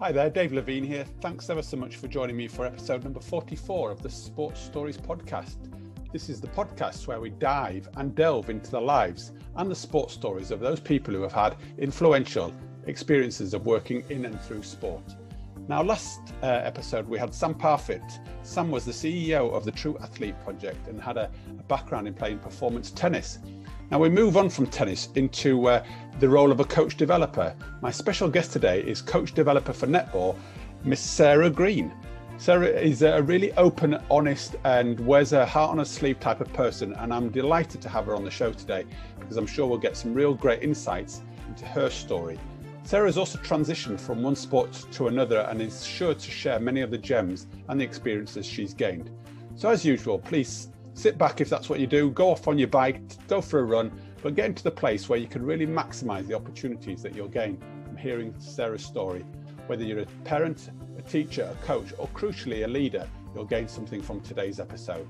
Hi there, Dave Levine here. Thanks ever so much for joining me for episode number 44 of the Sports Stories podcast. This is the podcast where we dive and delve into the lives and the sports stories of those people who have had influential experiences of working in and through sport. Now, last uh, episode we had Sam Parfit. Sam was the CEO of the True Athlete Project and had a, a background in playing performance tennis. Now we move on from tennis into uh, the role of a coach developer. My special guest today is coach developer for netball, Miss Sarah Green. Sarah is a really open, honest, and wears her heart on her sleeve type of person, and I'm delighted to have her on the show today because I'm sure we'll get some real great insights into her story. Sarah has also transitioned from one sport to another and is sure to share many of the gems and the experiences she's gained. So, as usual, please sit back if that's what you do, go off on your bike, go for a run, but get into the place where you can really maximize the opportunities that you'll gain from hearing Sarah's story. Whether you're a parent, a teacher, a coach, or crucially a leader, you'll gain something from today's episode.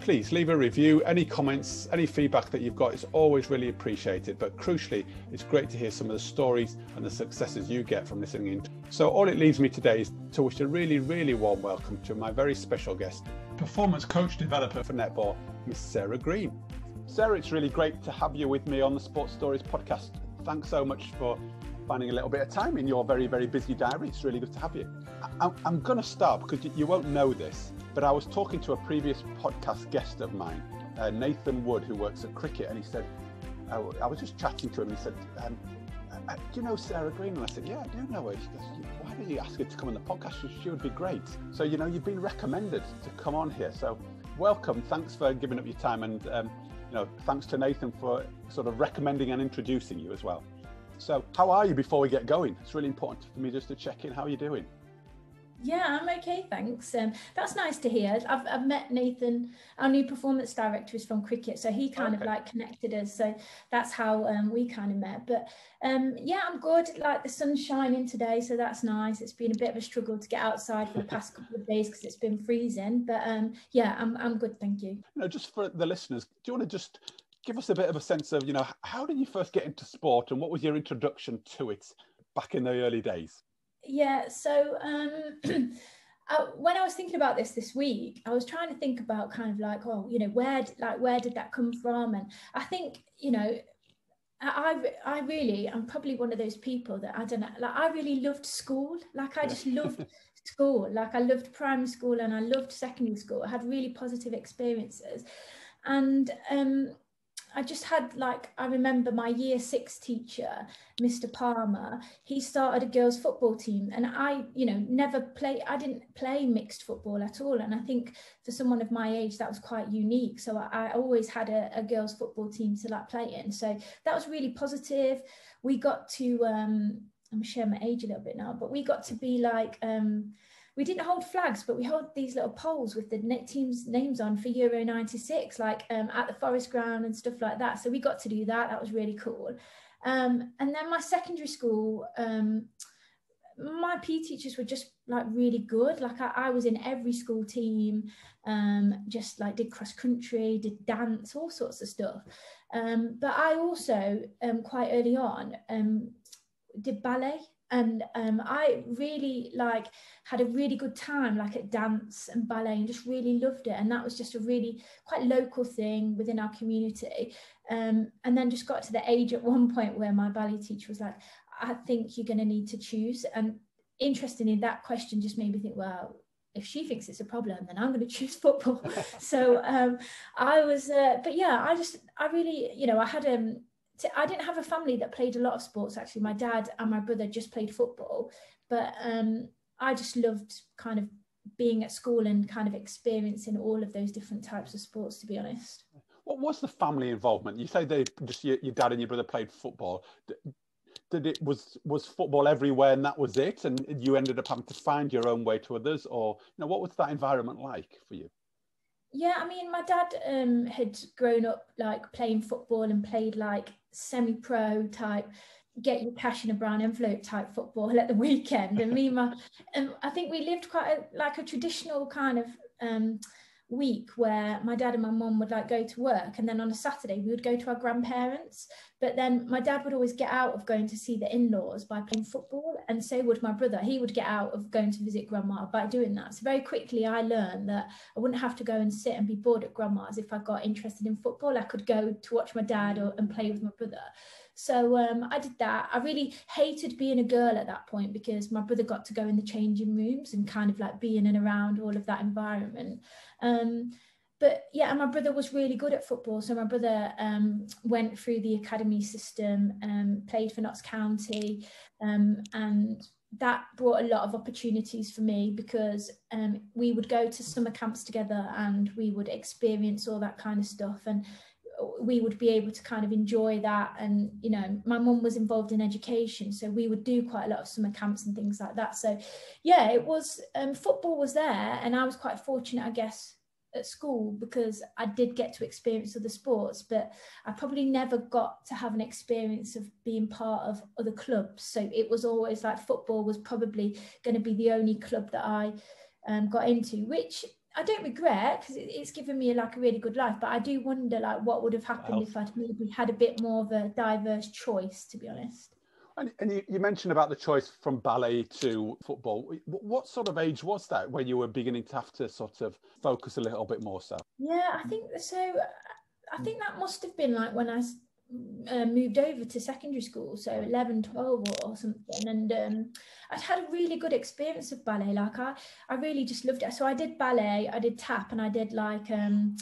Please leave a review. Any comments, any feedback that you've got is always really appreciated. But crucially, it's great to hear some of the stories and the successes you get from listening in. So, all it leaves me today is to wish a really, really warm welcome to my very special guest, performance coach developer for netball, Miss Sarah Green. Sarah, it's really great to have you with me on the Sports Stories podcast. Thanks so much for finding a little bit of time in your very, very busy diary. It's really good to have you. I, am going to start because you won't know this, but I was talking to a previous podcast guest of mine, uh, Nathan Wood, who works at Cricket, and he said, I was just chatting to him. and He said, um, uh, "Do you know Sarah Green?" And I said, "Yeah, I do know her." She goes, "Why did you ask her to come on the podcast? She would be great." So you know, you've been recommended to come on here. So welcome. Thanks for giving up your time, and um, you know, thanks to Nathan for sort of recommending and introducing you as well. So, how are you before we get going? It's really important for me just to check in. How are you doing? Yeah, I'm okay, thanks. Um, that's nice to hear. I've, I've met Nathan, our new performance director is from cricket, so he kind okay. of like connected us. So that's how um, we kind of met. But um, yeah, I'm good. Like the sun's shining today, so that's nice. It's been a bit of a struggle to get outside for the past couple of days because it's been freezing. But um, yeah, I'm I'm good, thank you. You know, just for the listeners, do you want to just give us a bit of a sense of you know how did you first get into sport and what was your introduction to it back in the early days? Yeah, so um, I, when I was thinking about this this week, I was trying to think about kind of like, oh, you know, where like where did that come from? And I think, you know, I, I really, I'm probably one of those people that I don't know, like I really loved school. Like I just loved school. Like I loved primary school and I loved secondary school. I had really positive experiences. And um, I just had like I remember my year six teacher, Mr. Palmer. He started a girls' football team, and I, you know, never play. I didn't play mixed football at all, and I think for someone of my age that was quite unique. So I, I always had a, a, girls' football team to like play in. So that was really positive. We got to. Um, I'm sharing my age a little bit now, but we got to be like. Um, we didn't hold flags, but we held these little poles with the teams' names on for Euro 96, like um, at the Forest Ground and stuff like that. So we got to do that. That was really cool. Um, and then my secondary school, um, my PE teachers were just like really good. Like I, I was in every school team, um, just like did cross country, did dance, all sorts of stuff. Um, but I also um, quite early on did ballet and um, I really like had a really good time like at dance and ballet and just really loved it and that was just a really quite local thing within our community. Um, and then just got to the age at one point where my ballet teacher was like I think you're going to need to choose and interestingly that question just made me think well if she thinks it's a problem then i'm going to choose football. So um, i was uh, but yeah i just i really you know i had um I didn't have a family that played a lot of sports. Actually, my dad and my brother just played football, but um, I just loved kind of being at school and kind of experiencing all of those different types of sports. To be honest, what was the family involvement? You say they just your, your dad and your brother played football. Did it was was football everywhere and that was it, and you ended up having to find your own way to others, or you know what was that environment like for you? Yeah, I mean, my dad um, had grown up like playing football and played like semi-pro type get your cash in a brown envelope type football at the weekend. And me and my and I think we lived quite a, like a traditional kind of um, week where my dad and my mum would like go to work and then on a Saturday we would go to our grandparents. But then my dad would always get out of going to see the in-laws by playing football and so would my brother. He would get out of going to visit grandma by doing that. So very quickly i learned that i wouldn't have to go and sit and be bored at grandma's if i got interested in football. I could go to watch my dad or, and play with my brother so um, I did that. I really hated being a girl at that point because my brother got to go in the changing rooms and kind of like being in and around all of that environment. Um, but yeah, and my brother was really good at football. So my brother um, went through the academy system, um, played for Notts County, um, and that brought a lot of opportunities for me because um, we would go to summer camps together and we would experience all that kind of stuff. And we would be able to kind of enjoy that and you know my mum was involved in education so we would do quite a lot of summer camps and things like that so yeah it was um, football was there and i was quite fortunate i guess at school because I did get to experience other sports, but I probably never got to have an experience of being part of other clubs. So it was always like football was probably going to be the only club that I um, got into, which I don't regret because it, it's given me like a really good life. But I do wonder like what would have happened if I'd maybe had a bit more of a diverse choice, to be honest. And, and you, you, mentioned about the choice from ballet to football. What sort of age was that when you were beginning to have to sort of focus a little bit more so? Yeah, I think so. I think that must have been like when I uh, moved over to secondary school, so 11, 12 or, or something. And um, I'd had a really good experience of ballet. Like I, I really just loved it. So I did ballet, I did tap, and I did like um,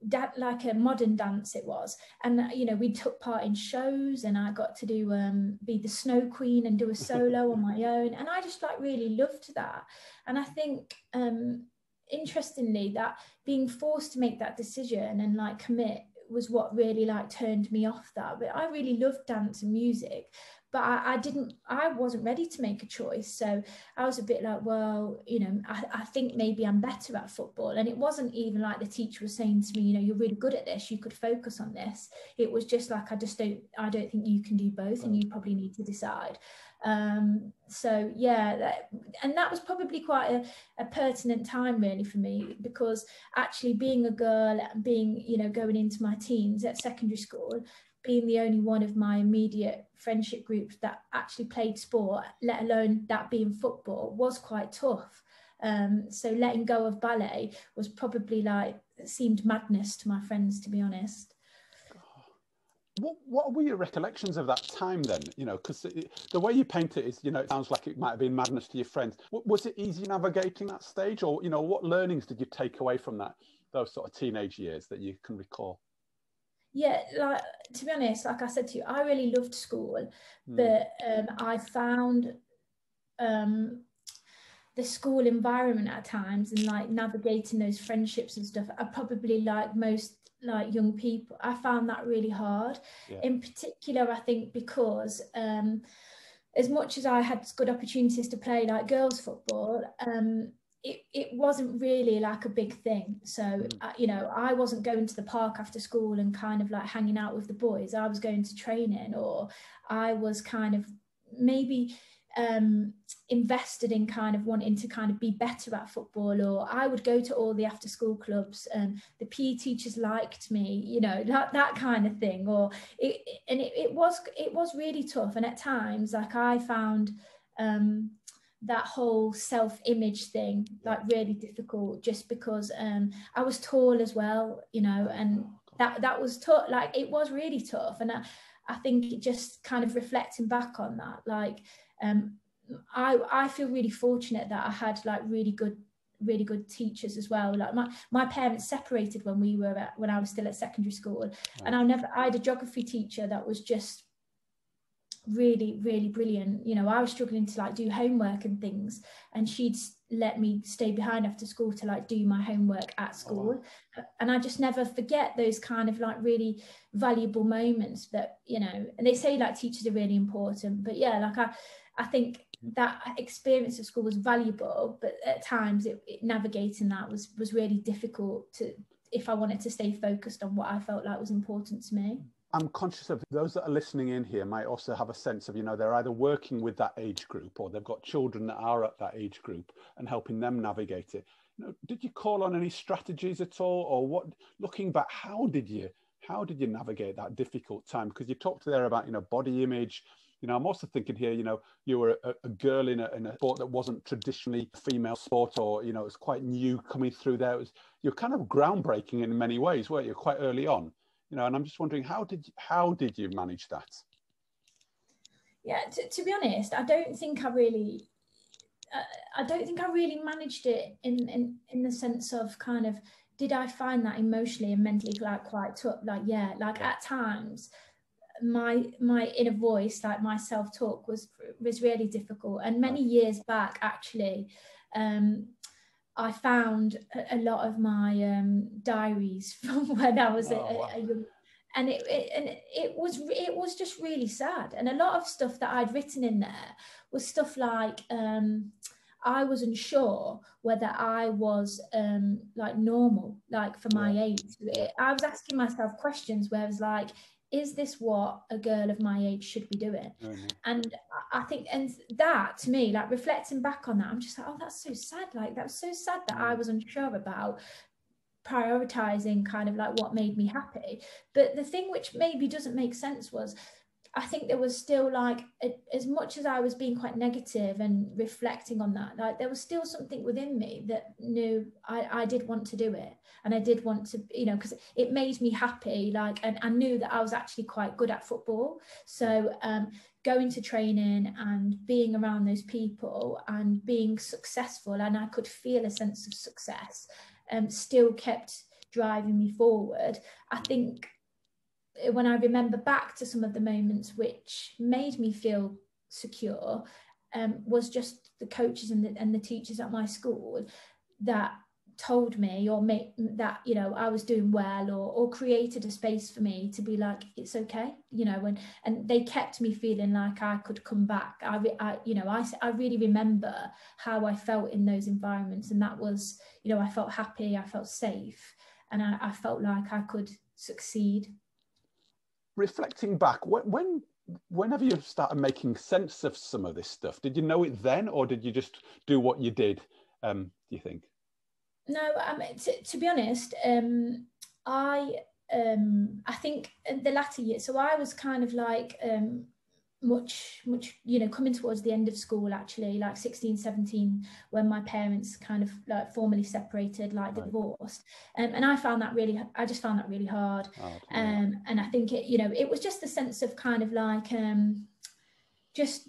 that like a modern dance it was and you know we took part in shows and i got to do um be the snow queen and do a solo on my own and i just like really loved that and i think um interestingly that being forced to make that decision and like commit was what really like turned me off that but i really loved dance and music but I, I, didn't i wasn't ready to make a choice. So i was a bit like well you know I, I think maybe i'm better at football. And it wasn't even like the teacher was saying to me you know you're really good at this. You could focus on this. It was just like i just don't i don't think you can do both and mm. you probably need to decide um so yeah that, and that was probably quite a, a pertinent time really for me because actually being a girl and being you know going into my teens at secondary school being the only one of my immediate friendship group that actually played sport, let alone that being football, was quite tough. Um, so letting go of ballet was probably like seemed madness to my friends, to be honest. What, what were your recollections of that time then? You know, because the way you paint it is, you know, it sounds like it might have been madness to your friends. Was it easy navigating that stage, or you know, what learnings did you take away from that those sort of teenage years that you can recall? yeah like to be honest like i said to you i really loved school mm. but um, i found um, the school environment at times and like navigating those friendships and stuff i probably like most like young people i found that really hard yeah. in particular i think because um, as much as i had good opportunities to play like girls football um, it, it wasn't really like a big thing. So, mm. uh, you know, I wasn't going to the park after school and kind of like hanging out with the boys. I was going to training or I was kind of maybe um, invested in kind of wanting to kind of be better at football or I would go to all the after school clubs and the PE teachers liked me, you know, that, that kind of thing. Or it, and it, it was, it was really tough. And at times, like I found, um, that whole self-image thing like really difficult just because um I was tall as well you know and that that was tough like it was really tough and I, I think it just kind of reflecting back on that like um I I feel really fortunate that I had like really good really good teachers as well. Like my my parents separated when we were at when I was still at secondary school. And I never I had a geography teacher that was just really really brilliant. You know i was struggling to like do homework and things and she'd let me stay behind after school to like do my homework at school. oh. and i just never forget those kind of like really valuable moments that you know and they say like teachers are really important but yeah like i i think that experience of school was valuable but at times it, it navigating that was was really difficult to if i wanted to stay focused on what i felt like was important to me I'm conscious of those that are listening in here might also have a sense of, you know, they're either working with that age group or they've got children that are at that age group and helping them navigate it. You know, did you call on any strategies at all, or what? Looking back, how did you how did you navigate that difficult time? Because you talked there about, you know, body image. You know, I'm also thinking here, you know, you were a, a girl in a, in a, sport that wasn't traditionally a female sport or, you know, it was quite new coming through there. It was, you're kind of groundbreaking in many ways, weren't you, quite early on? You know, and I'm just wondering, how did, how did you manage that? Yeah, to, to be honest, I don't think I really uh, I don't think I really managed it in, in in the sense of kind of did I find that emotionally and mentally like quite tough? Like yeah, like at times my my inner voice, like my self talk, was was really difficult. And many years back, actually, um, I found a, a lot of my um, diaries from when I was oh, a, wow. a, young and it, it, and it was it was just really sad and a lot of stuff that i'd written in there was stuff like um, i wasn't sure whether i was um, like normal like for my age i was asking myself questions where i was like is this what a girl of my age should be doing mm-hmm. and i think and that to me like reflecting back on that i'm just like oh that's so sad like that was so sad that mm. i was unsure about prioritizing kind of like what made me happy but the thing which maybe doesn't make sense was I think there was still like as much as I was being quite negative and reflecting on that, like there was still something within me that knew I, I did want to do it and I did want to, you know, because it made me happy. Like, and I knew that I was actually quite good at football. So um, going to training and being around those people and being successful, and I could feel a sense of success um, still kept driving me forward. I think when I remember back to some of the moments which made me feel secure, um, was just the coaches and the, and the teachers at my school that told me or made that you know I was doing well or or created a space for me to be like it's okay you know and and they kept me feeling like I could come back. I, I you know I, I really remember how I felt in those environments and that was you know I felt happy I felt safe and I, I felt like I could succeed reflecting back when whenever you started making sense of some of this stuff did you know it then or did you just do what you did um, do you think no, um, to, to be honest, um, I um, I think the latter year. So I was kind of like um, much much you know coming towards the end of school actually like 16 17 when my parents kind of like formally separated like right. divorced. Um, and i found that really i just found that really hard. Oh, um, and i think it you know it was just the sense of kind of like um just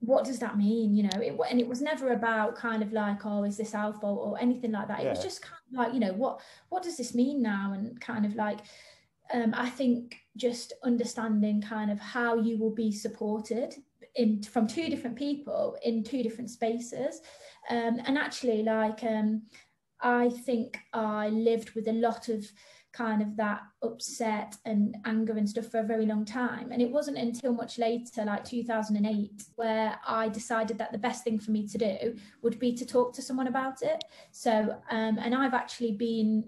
what does that mean you know? It, and it was never about kind of like oh is this our fault or anything like that. It was just kind of like you know what what does this mean now? And kind of like um, i think just understanding kind of how you will be supported in from two different people in two different spaces um, and actually like um, i think i lived with a lot of kind of that upset and anger and stuff for a very long time. And it wasn't until much later, like 2008, where I decided that the best thing for me to do would be to talk to someone about it. So, um, and I've actually been,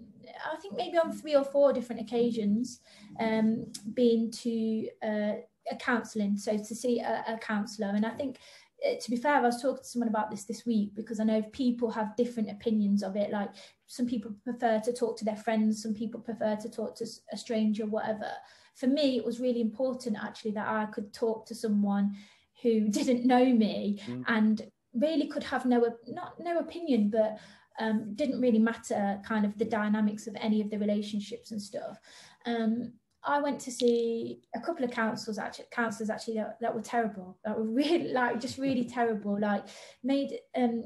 I think maybe on three or four different occasions, um, been to uh, a counselling, so to see a, a counsellor. And I think uh, to be fair, I was talking to someone about this this week because I know people have different opinions of it. Like some people prefer to talk to their friends, some people prefer to talk to a stranger, whatever. For me, it was really important actually that I could talk to someone who didn't know me mm. and really could have no not no opinion, but um, didn't really matter kind of the dynamics of any of the relationships and stuff. Um, I went to see a couple of councils actually councillors actually that, that, were terrible that were really like just really terrible like made um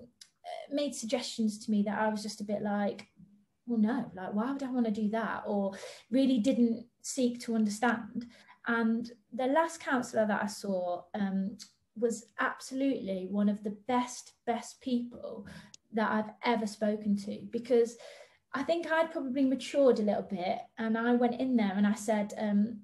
made suggestions to me that I was just a bit like well no like why would I want to do that or really didn't seek to understand and the last counsellor that I saw um was absolutely one of the best best people that I've ever spoken to because I think I'd probably matured a little bit, and I went in there and I said, um,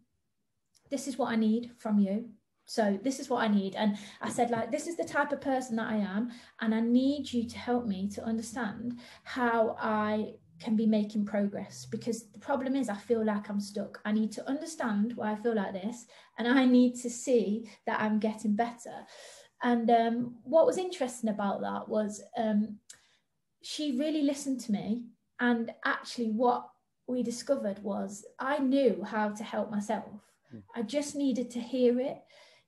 "This is what I need from you. So this is what I need." And I said, "Like this is the type of person that I am, and I need you to help me to understand how I can be making progress because the problem is I feel like I'm stuck. I need to understand why I feel like this, and I need to see that I'm getting better." And um, what was interesting about that was um, she really listened to me and actually what we discovered was I knew how to help myself. Mm. I just needed to hear it,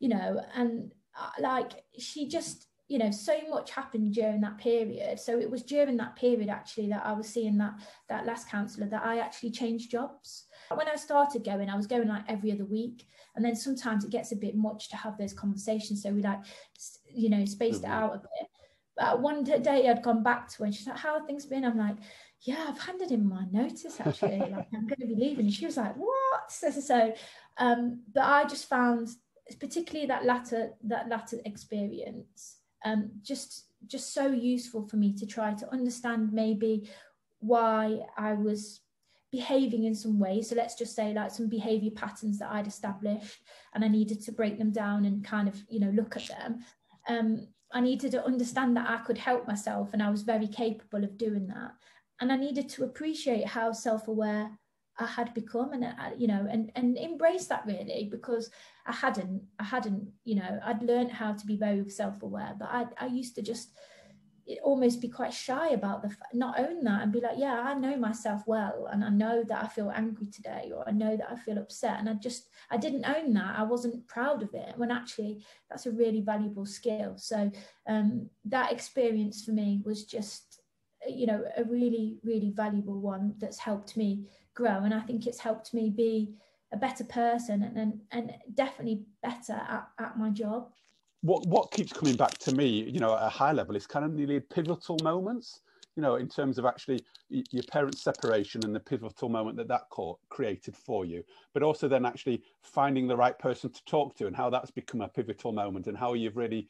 you know, and uh, like she just, you know, so much happened during that period. So it was during that period actually that I was seeing that that last counsellor that I actually changed jobs. When I started going, I was going like every other week, and then sometimes it gets a bit much to have those conversations. So we like, you know, spaced mm-hmm. it out a bit. One day I'd gone back to her and she's like, How have things been? I'm like, Yeah, I've handed in my notice actually. like, I'm going to be leaving. And she was like, What? So, so um, but I just found, particularly that latter, that latter experience, um, just just so useful for me to try to understand maybe why I was behaving in some way. So let's just say like some behavior patterns that I'd established and I needed to break them down and kind of, you know, look at them. Um, I needed to understand that I could help myself and I was very capable of doing that. And I needed to appreciate how self-aware I had become and uh, you know and and embrace that really because I hadn't I hadn't you know I'd learned how to be very self-aware but I I used to just almost be quite shy about the not own that and be like yeah i know myself well and i know that i feel angry today or i know that i feel upset. And i just i didn't own that. I wasn't proud of it when actually that's a really valuable skill. So um, that experience for me was just you know a really really valuable one that's helped me grow. And i think it's helped me be a better person and and, and definitely better at, at my job what what keeps coming back to me, you know, at a high level, is kind of nearly pivotal moments. You know, in terms of actually your parents' separation and the pivotal moment that that created for you, but also then actually finding the right person to talk to and how that's become a pivotal moment and how you've really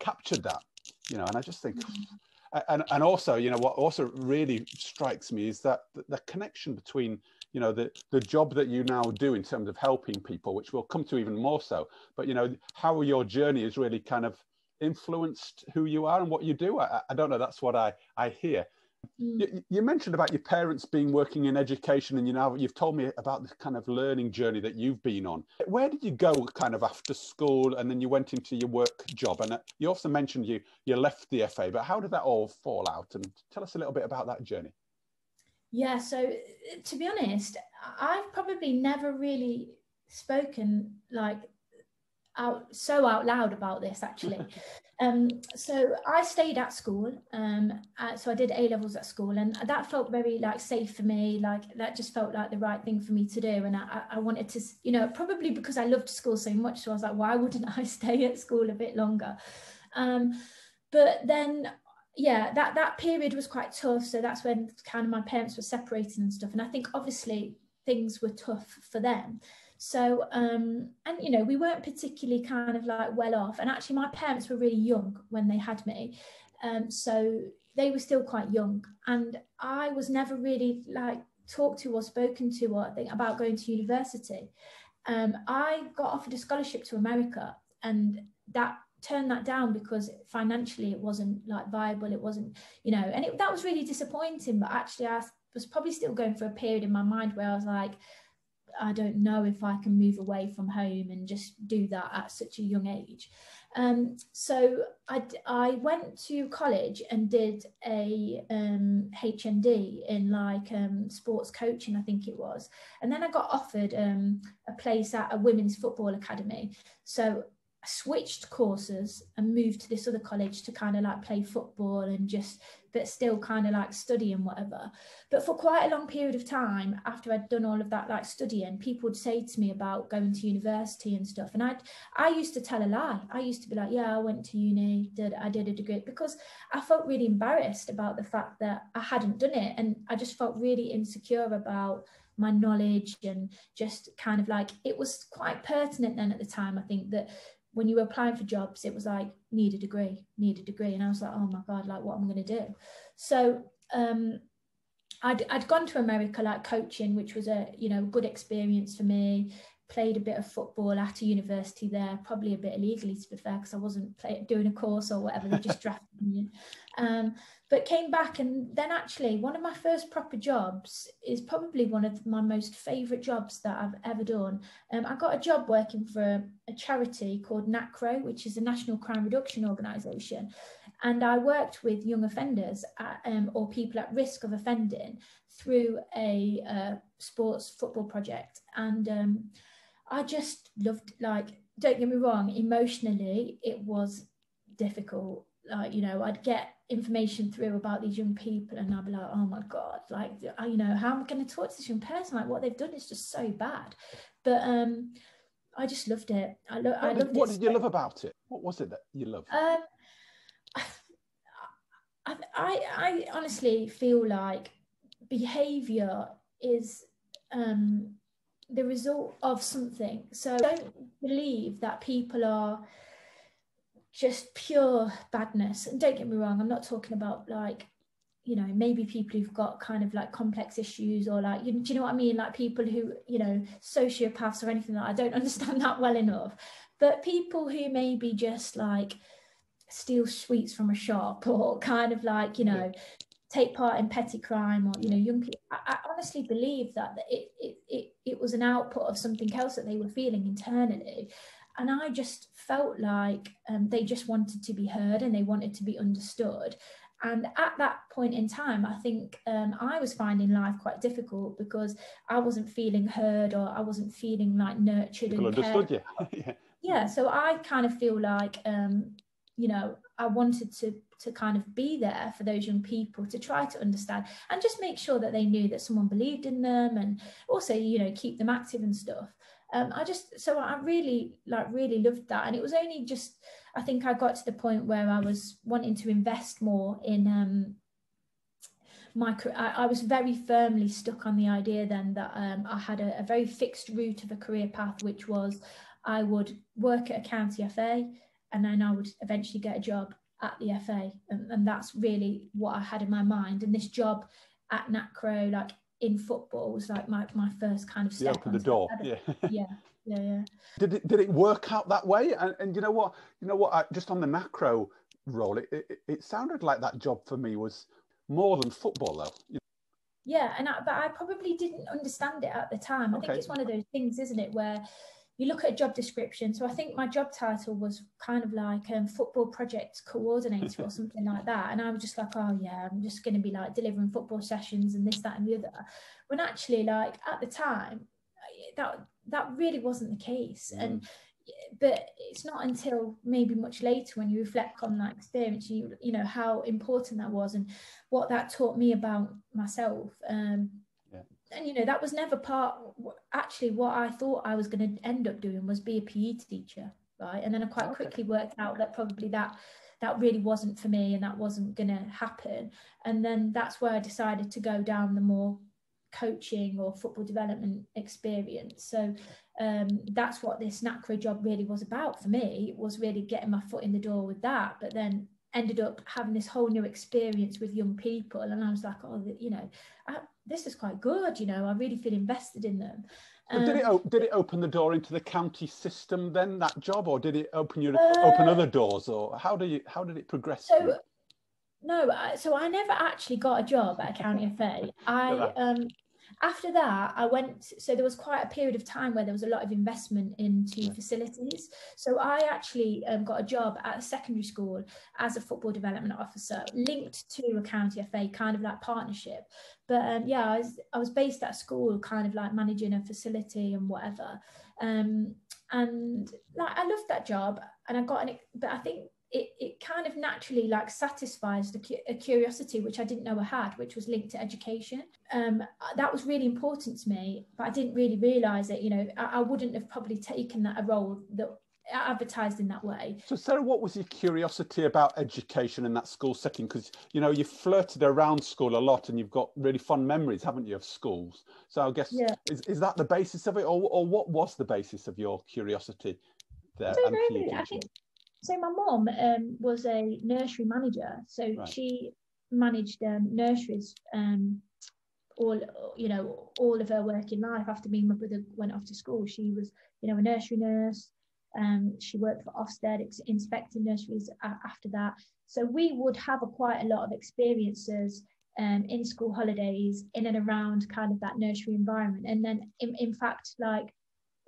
captured that. You know, and I just think, mm-hmm. and and also, you know, what also really strikes me is that the, the connection between you know the the job that you now do in terms of helping people which we'll come to even more so but you know how your journey has really kind of influenced who you are and what you do. I, I don't know that's what i i hear. Mm. you, you, mentioned about your parents being working in education and you know you've told me about the kind of learning journey that you've been on. Where did you go kind of after school and then you went into your work job? And uh, you also mentioned you you left the fa but how did that all fall out? And tell us a little bit about that journey yeah, so to be honest, I've probably never really spoken like out so out loud about this actually. um, so I stayed at school. Um, uh, so I did A levels at school, and that felt very like safe for me. Like that just felt like the right thing for me to do. And I, I wanted to, you know, probably because I loved school so much. So I was like, why wouldn't I stay at school a bit longer? Um, but then yeah, that that period was quite tough. So that's when kind of my parents were separating and stuff. And I think obviously things were tough for them. So um, and you know we weren't particularly kind of like well off. And actually my parents were really young when they had me, um, so they were still quite young. And I was never really like talked to or spoken to or think about going to university. Um, I got offered a scholarship to America, and that turned that down because financially it wasn't like viable it wasn't you know and it, that was really disappointing but actually i was probably still going for a period in my mind where i was like i don't know if i can move away from home and just do that at such a young age um, so I, I went to college and did a um, HND in like um, sports coaching, I think it was. And then I got offered um, a place at a women's football academy. So switched courses and moved to this other college to kind of like play football and just but still kind of like study and whatever. But for quite a long period of time after i'd done all of that like studying people would say to me about going to university and stuff and i i used to tell a lie. I used to be like yeah i went to uni did i did a degree because i felt really embarrassed about the fact that i hadn't done it and i just felt really insecure about my knowledge and just kind of like it was quite pertinent then at the time i think that when you were applying for jobs, it was like need a degree, need a degree, and I was like, oh my god, like what am I going to do? So um, I'd I'd gone to America like coaching, which was a you know good experience for me. Played a bit of football at a university there, probably a bit illegally to be fair, because I wasn't play, doing a course or whatever. They just drafted me. Um, but came back and then actually one of my first proper jobs is probably one of my most favorite jobs that I've ever done. Um, I got a job working for a, a charity called NACRO, which is a National Crime Reduction Organisation. And I worked with young offenders at, um, or people at risk of offending through a uh, sports football project, and um, I just loved. Like, don't get me wrong, emotionally, it was difficult. Like, you know, I'd get information through about these young people, and I'd be like, oh my god, like, you know, how am I going to talk to this young person? Like, what they've done is just so bad. But um, I just loved it. I, lo- I loved What did you love about it? What was it that you loved? Um, I, I, I honestly feel like behavior is um, the result of something. So I don't believe that people are just pure badness. And don't get me wrong, I'm not talking about like, you know, maybe people who've got kind of like complex issues or like, you, do you know what I mean? Like people who, you know, sociopaths or anything like I don't understand that well enough. But people who maybe just like steal sweets from a shop or kind of like, you know. Take part in petty crime or, you know, young people. I, I honestly believe that it, it, it, it was an output of something else that they were feeling internally and I just felt like um, they just wanted to be heard and they wanted to be understood. And at that point in time, I think um, I was finding life quite difficult because I wasn't feeling heard or I wasn't feeling like nurtured People and understood you. yeah. yeah. So I kind of feel like, um, you know, I wanted to to kind of be there for those young people to try to understand and just make sure that they knew that someone believed in them and also you know keep them active and stuff. Um, I just so I really like really loved that, and it was only just I think I got to the point where I was wanting to invest more in um, my I, I was very firmly stuck on the idea then that um, I had a, a, very fixed route of a career path, which was I would work at a county FA, and then I would eventually get a job at the FA, and, and that's really what I had in my mind. And this job at NACRO, like in football was like my, my first kind of step. You opened the door. Yeah. yeah. Yeah. Yeah. Did it, did it work out that way? And, and you know what, you know what, I, just on the NACRO role, it, it, it, sounded like that job for me was more than football though. You yeah. And I, but I probably didn't understand it at the time. I okay. think it's one of those things, isn't it? Where you look at a job description. So I think my job title was kind of like um, football project coordinator or something like that. And I was just like, oh yeah, I'm just going to be like delivering football sessions and this, that, and the other. When actually, like at the time, that that really wasn't the case. Mm. And but it's not until maybe much later when you reflect on that experience, you you know how important that was and what that taught me about myself. Um, and you know that was never part actually what i thought i was going to end up doing was be a pe teacher right? And then i quite okay. quickly worked out that probably that that really wasn't for me and that wasn't going to happen. And then that's where i decided to go down the more coaching or football development experience. So um, that's what this NACRO job really was about for me it was really getting my foot in the door with that. But then ended up having this whole new experience with young people. And i was like oh you know I, this is quite good you know i really feel invested in them. Um, did it um, did it open the door into the county system then that job or did it open you uh, open other doors or how do you how did it progress so no so i never actually got a job at a. County fa i um after that i went so there was quite a period of time where there was a lot of investment into facilities. So i actually um, got a job at a secondary school as a football development officer linked to a county fa kind of like partnership. But um, yeah I was, I was based at school kind of like managing a facility and whatever. Um, and like i loved that job and i got an but i think it, it kind of naturally like satisfies the a curiosity which I didn't know I had, which was linked to education. Um, that was really important to me, but I didn't really realize it. You know, I, I wouldn't have probably taken that a role that advertised in that way. So, Sarah, what was your curiosity about education in that school setting? Because you know you flirted around school a lot, and you've got really fond memories, haven't you, of schools? So, I guess yeah. is is that the basis of it, or or what was the basis of your curiosity there? I don't know. I think so my mom um, was a nursery manager, so right. she managed um, nurseries um, all you know all of her working life. After me and my brother went off to school, she was you know a nursery nurse. Um, she worked for Ofsted, ex- inspecting nurseries a- after that. So we would have a, quite a lot of experiences um, in school holidays, in and around kind of that nursery environment. And then, in, in fact, like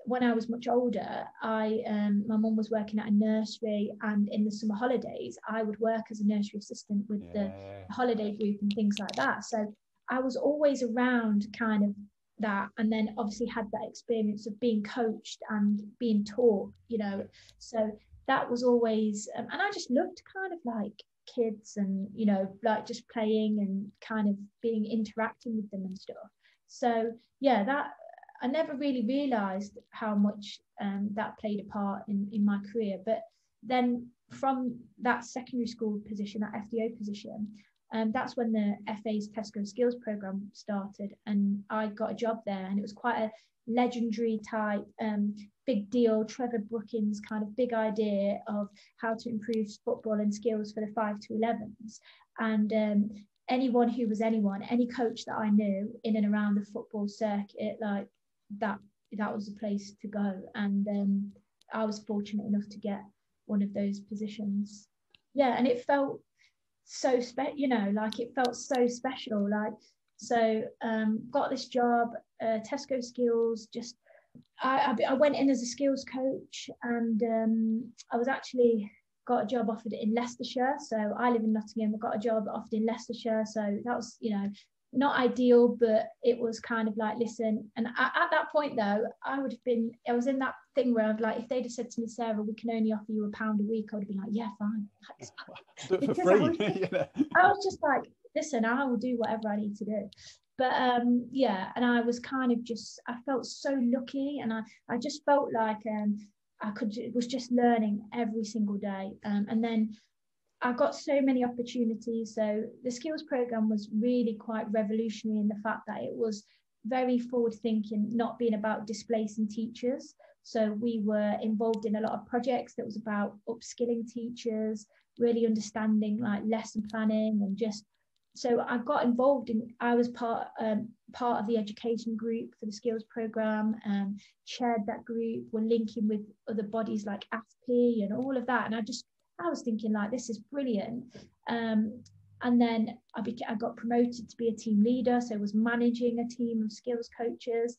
when I was much older, I um, my mum was working at a nursery, and in the summer holidays, I would work as a nursery assistant with yeah. the holiday group and things like that. So I was always around kind of that and then obviously had that experience of being coached and being taught you know so that was always um, and i just loved kind of like kids and you know like just playing and kind of being interacting with them and stuff so yeah that i never really realized how much um, that played a part in in my career but then from that secondary school position that fdo position um, that's when the FA's Tesco Skills program started, and I got a job there, and it was quite a legendary type, um, big deal. Trevor Brooking's kind of big idea of how to improve football and skills for the five to 11s, and um, anyone who was anyone, any coach that I knew in and around the football circuit, like that, that was the place to go, and um, I was fortunate enough to get one of those positions. Yeah, and it felt so spe- you know like it felt so special like so um got this job uh, tesco skills just I, I, I went in as a skills coach and um i was actually got a job offered in leicestershire. So i live in nottingham i got a job offered in leicestershire. So that was you know not ideal, but it was kind of like, listen. And at, at, that point, though, I would have been, I was in that thing where I'd like, if they'd have said to me, Sarah, we can only offer you a pound a week, I would have been like, yeah, fine. Do it for free. I was, just, I was just like, listen, I will do whatever I need to do. But um, yeah, and I was kind of just, I felt so lucky, and I, I just felt like um, I could was just learning every single day. Um, and then I got so many opportunities. So the skills program was really quite revolutionary in the fact that it was very forward thinking, not being about displacing teachers. So we were involved in a lot of projects that was about upskilling teachers, really understanding like lesson planning and just so I got involved in I was part um, part of the education group for the skills program and chaired that group. We're linking with other bodies like AFPI and all of that. And I just I was thinking like this is brilliant. Um, and then I, became, I got promoted to be a team leader, so I was managing a team of skills coaches.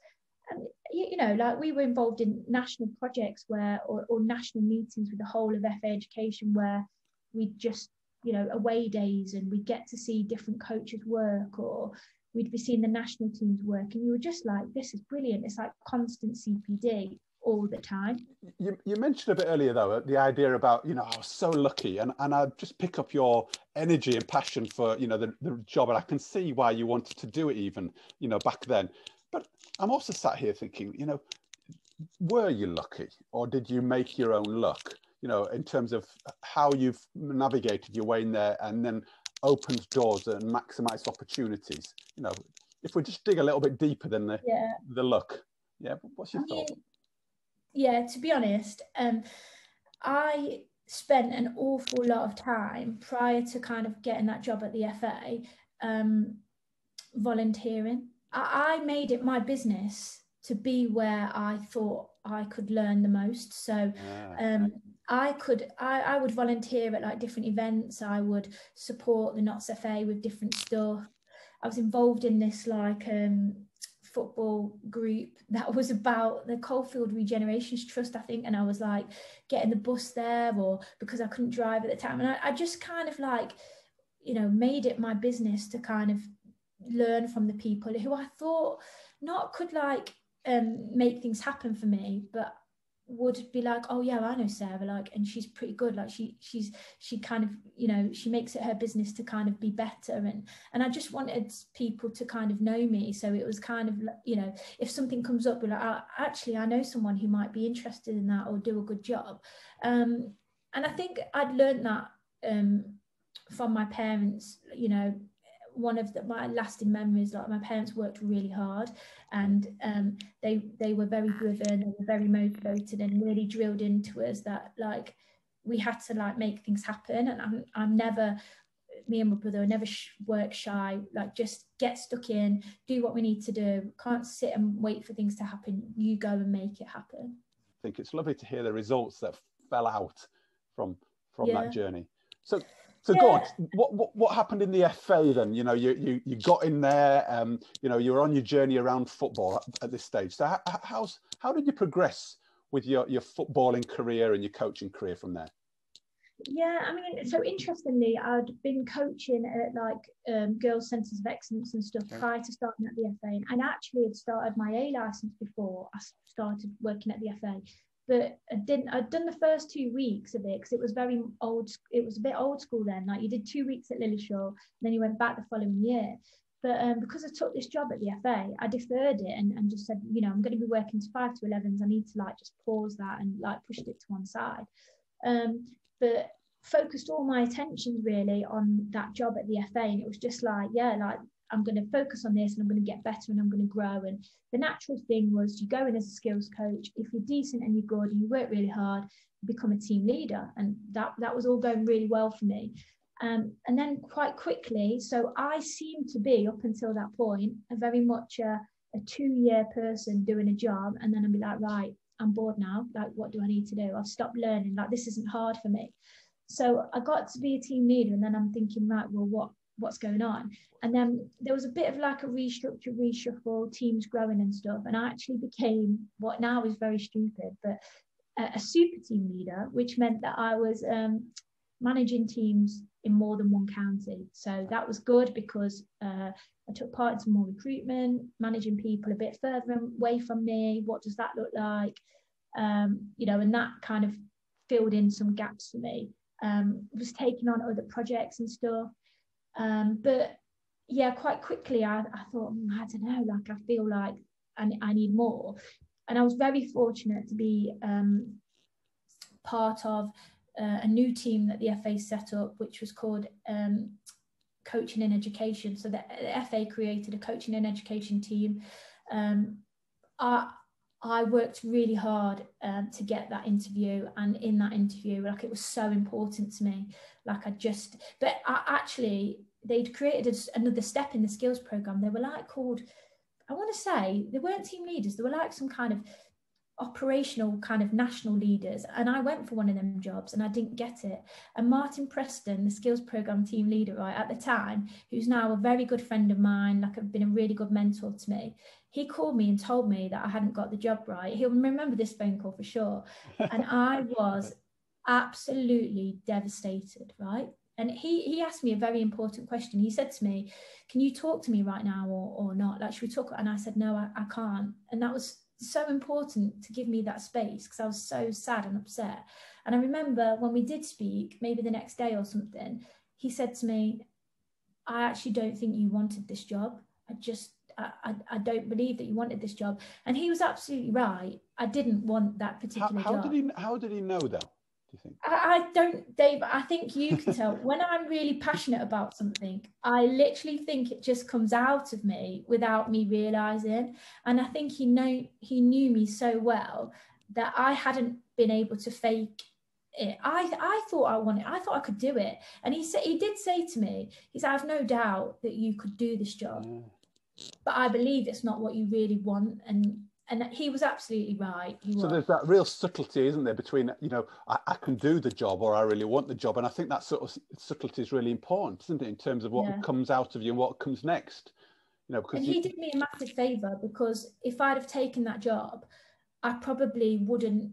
And you know, like we were involved in national projects where, or, or national meetings with the whole of FA education, where we just, you know, away days, and we get to see different coaches work, or we'd be seeing the national teams work, and you were just like, this is brilliant. It's like constant CPD all the time. You, you mentioned a bit earlier though the idea about you know I was so lucky and and I just pick up your energy and passion for you know the, the job and I can see why you wanted to do it even you know back then. But I'm also sat here thinking you know were you lucky or did you make your own luck? You know in terms of how you've navigated your way in there and then opened doors and maximized opportunities. You know if we just dig a little bit deeper than the yeah. the luck. Yeah, what's your I thought? Mean, yeah, to be honest, um, I spent an awful lot of time prior to kind of getting that job at the FA um, volunteering. I, I made it my business to be where I thought I could learn the most. So um, I could, I, I would volunteer at like different events. I would support the Notts FA with different stuff. I was involved in this like um, football group that was about the Coalfield Regenerations Trust, I think. And I was like getting the bus there, or because I couldn't drive at the time. And I, I just kind of like, you know, made it my business to kind of learn from the people who I thought not could like um, make things happen for me, but would be like oh yeah i know sarah like and she's pretty good like she she's she kind of you know she makes it her business to kind of be better and and i just wanted people to kind of know me so it was kind of you know if something comes up we're like oh, actually i know someone who might be interested in that or do a good job. Um and i think i'd learned that um from my parents you know one of the, my lasting memories like my parents worked really hard and um, they they were very driven and very motivated and really drilled into us that like we had to like make things happen. And i'm, I'm never me and my brother never sh- work shy like just get stuck in do what we need to do. Can't sit and wait for things to happen. You go and make it happen. I think it's lovely to hear the results that fell out from from yeah. that journey. So so yeah. go on. What, what, what happened in the FA then? You know, you you, you got in there. Um, you know, you were on your journey around football at, at this stage. So how, how's how did you progress with your your footballing career and your coaching career from there? Yeah, I mean, so interestingly, I'd been coaching at like um, girls' centres of excellence and stuff okay. prior to starting at the FA, and actually had started my A license before I started working at the FA. But I didn't. I'd done the first two weeks of it because it was very old. It was a bit old school then. Like you did two weeks at Lilleshall, then you went back the following year. But um, because I took this job at the FA, I deferred it and, and just said, you know, I'm going to be working to five to 11s. I need to like just pause that and like pushed it to one side. Um, but focused all my attention really on that job at the FA. And it was just like, yeah, like I'm going to focus on this and I'm going to get better and I'm going to grow. And the natural thing was you go in as a skills coach. If you're decent and you're good and you work really hard, you become a team leader. And that, that was all going really well for me. Um, and then quite quickly, so I seemed to be up until that point a very much a, a two-year person doing a job, and then I'd be like, right, I'm bored now. Like, what do I need to do? I've stopped learning. Like, this isn't hard for me. So I got to be a team leader, and then I'm thinking, right, well, what what's going on? And then there was a bit of like a restructure, reshuffle, teams growing and stuff, and I actually became what now is very stupid, but a, a super team leader, which meant that I was um, managing teams in more than one county. So that was good because uh, I took part in some more recruitment, managing people a bit further away from me. What does that look like? Um, you know, and that kind of filled in some gaps for me. Um, was taking on other projects and stuff. Um, but yeah, quite quickly I, I thought, mm, I don't know, like I feel like I, I need more. And I was very fortunate to be um, part of uh, a new team that the FA set up, which was called um, Coaching in Education. So the, the, FA created a coaching and education team. Um, I, I worked really hard um, to get that interview, and in that interview, like it was so important to me. Like I just, but I actually they'd created another step in the skills program. They were like called, I want to say they weren't team leaders. They were like some kind of operational kind of national leaders. And I went for one of them jobs and I didn't get it. And Martin Preston the skills program team leader right at the time who's now a very good friend of mine like I've been a really good mentor to me he called me and told me that I hadn't got the job right. He'll remember this phone call for sure. And I was absolutely devastated right and he he asked me a very important question he said to me can you talk to me right now or, or not like should we talk and I said no I, I can't and that was so important to give me that space because I was so sad and upset. And I remember when we did speak, maybe the next day or something, he said to me, I actually don't think you wanted this job. I just, I, I, I don't believe that you wanted this job. And he was absolutely right. I didn't want that particular how, how job. Did he, how did he know that? Do you think? I, I don't, Dave. I think you can tell when I'm really passionate about something. I literally think it just comes out of me without me realizing. And I think he know he knew me so well that I hadn't been able to fake it. I I thought I wanted. I thought I could do it. And he said he did say to me, he said, "I've no doubt that you could do this job." Yeah. But I believe it's not what you really want, and and he was absolutely right. He so was. there's that real subtlety, isn't there, between you know I, I, can do the job or I really want the job, and I think that sort of subtlety is really important, isn't it, in terms of what yeah. comes out of you and what comes next. You know, because and you... he did me a massive favour because if I'd have taken that job, I probably wouldn't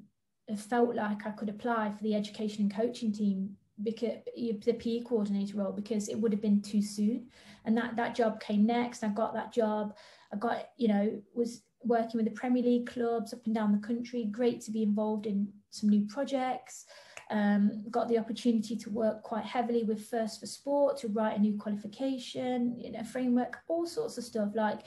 have felt like I could apply for the education and coaching team because the PE coordinator role because it would have been too soon, and that that job came next. I got that job. I got you know was working with the Premier League clubs up and down the country. Great to be involved in some new projects. Um, got the opportunity to work quite heavily with First for Sport to write a new qualification, you know, framework, all sorts of stuff. Like,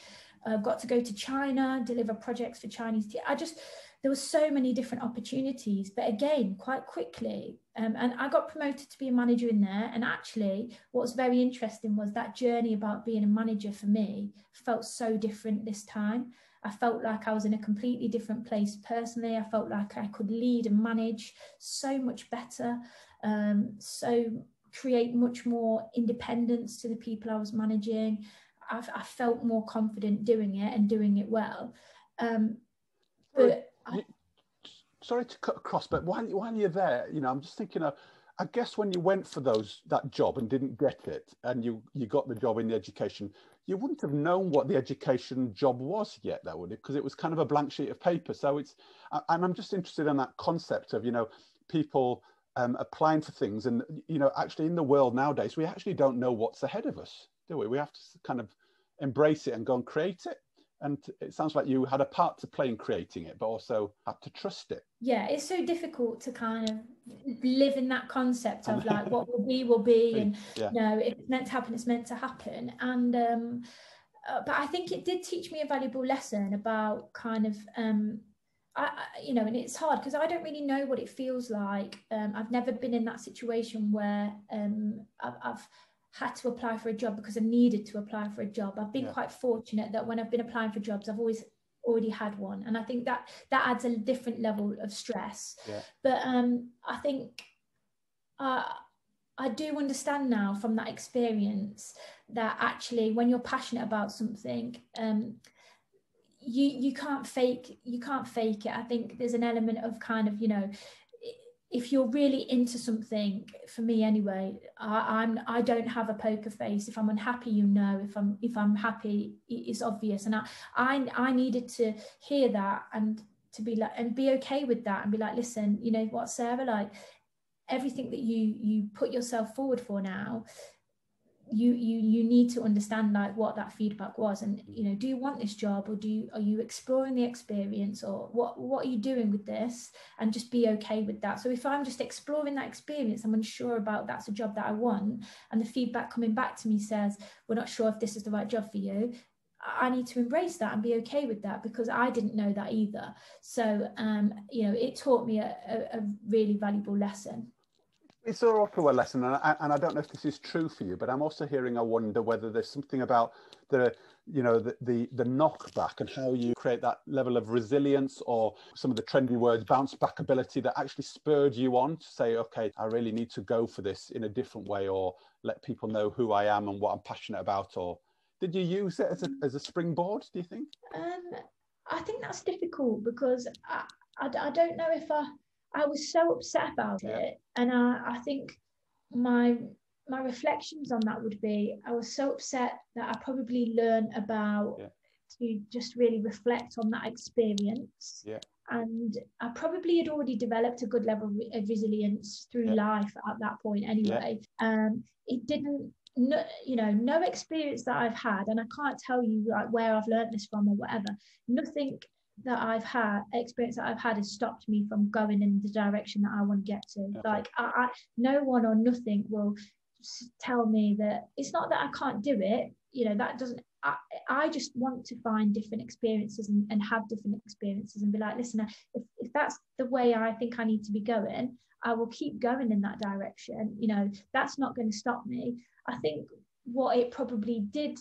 uh, got to go to China, deliver projects for Chinese. I just there were so many different opportunities, but again, quite quickly. Um, and I got promoted to be a manager in there. And actually, what was very interesting was that journey about being a manager for me felt so different this time. I felt like I was in a completely different place personally. I felt like I could lead and manage so much better. Um, so create much more independence to the people I was managing. I, I felt more confident doing it and doing it well. Um, but I, sorry to cut across, but while while you're there, you know, I'm just thinking of. I guess when you went for those that job and didn't get it, and you you got the job in the education, you wouldn't have known what the education job was yet, though, would it? Because it was kind of a blank sheet of paper. So it's, and I'm just interested in that concept of, you know, people um, applying for things. And, you know, actually in the world nowadays, we actually don't know what's ahead of us, do we? We have to kind of embrace it and go and create it. And it sounds like you had a part to play in creating it, but also had to trust it. Yeah, it's so difficult to kind of live in that concept of like what will be will be, and yeah. you know if it's meant to happen, it's meant to happen. And um, uh, but I think it did teach me a valuable lesson about kind of um, I, you know, and it's hard because I don't really know what it feels like. Um, I've never been in that situation where um, I've, I've, had to apply for a job because I needed to apply for a job. I've been yeah. quite fortunate that when I've been applying for jobs, I've always already had one, and I think that that adds a different level of stress. Yeah. But um, I think. Uh, I do understand now from that experience that actually, when you're passionate about something, um, you you can't fake you can't fake it. I think there's an element of kind of you know if you're really into something for me anyway I, i'm i don't have a poker face. If i'm unhappy you know if i'm if i'm happy it's obvious. And i i, I needed to hear that and to be like and be okay with that and be like listen you know what sarah like everything that you you put yourself forward for now you you you need to understand like what that feedback was and you know do you want this job or do you are you exploring the experience or what what are you doing with this? And just be okay with that. So if i'm just exploring that experience i'm unsure about that's a job that i want and the feedback coming back to me says we're not sure if this is the right job for you. I need to embrace that and be okay with that because I didn't know that either. So, um, you know, it taught me a, a, a really valuable lesson it's also a lesson, and I, and I don't know if this is true for you, but I'm also hearing. I wonder whether there's something about the, you know, the, the the knockback and how you create that level of resilience, or some of the trendy words, bounce back ability, that actually spurred you on to say, okay, I really need to go for this in a different way, or let people know who I am and what I'm passionate about, or did you use it as a as a springboard? Do you think? Um, I think that's difficult because I, I, I don't know if I I was so upset about yeah. it, and I, I think my my reflections on that would be I was so upset that I probably learned about yeah. to just really reflect on that experience. Yeah. And I probably had already developed a good level of resilience through yeah. life at that point anyway. Um, it didn't no, you know, no experience that I've had, and I can't tell you like where I've learned this from or whatever. Nothing that I've had, experience that I've had, has stopped me from going in the direction that I want to get to. Okay. Like, I, I, no one or nothing will tell me that it's not that I can't do it. You know, that doesn't. I, I just want to find different experiences and, and have different experiences and be like, listen, if, if that's the way I think I need to be going, I will keep going in that direction. You know, that's not going to stop me. I think what it probably did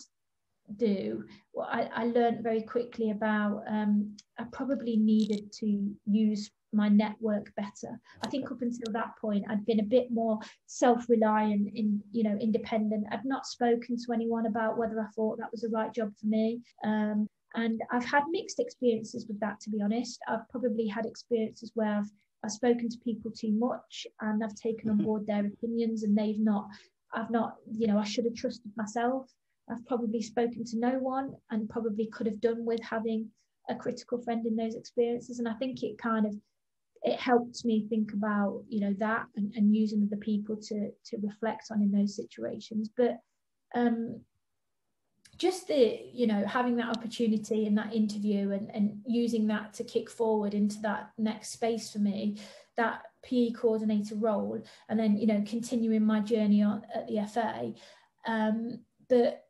do well, I, I learned very quickly about um, i probably needed to use my network better. I think up until that point i'd been a bit more self-reliant in you know independent. I'd not spoken to anyone about whether i thought that was the right job for me. Um, and i've had mixed experiences with that to be honest. I've probably had experiences where i've I've spoken to people too much and I've taken on mm-hmm. board their opinions and they've not I've not you know I should have trusted myself I've probably spoken to no one and probably could have done with having a critical friend in those experiences. And I think it kind of it helped me think about you know that and, and using other people to to reflect on in those situations. But um, just the you know having that opportunity and that interview and, and using that to kick forward into that next space for me that PE coordinator role and then you know continuing my journey on at the FA um, but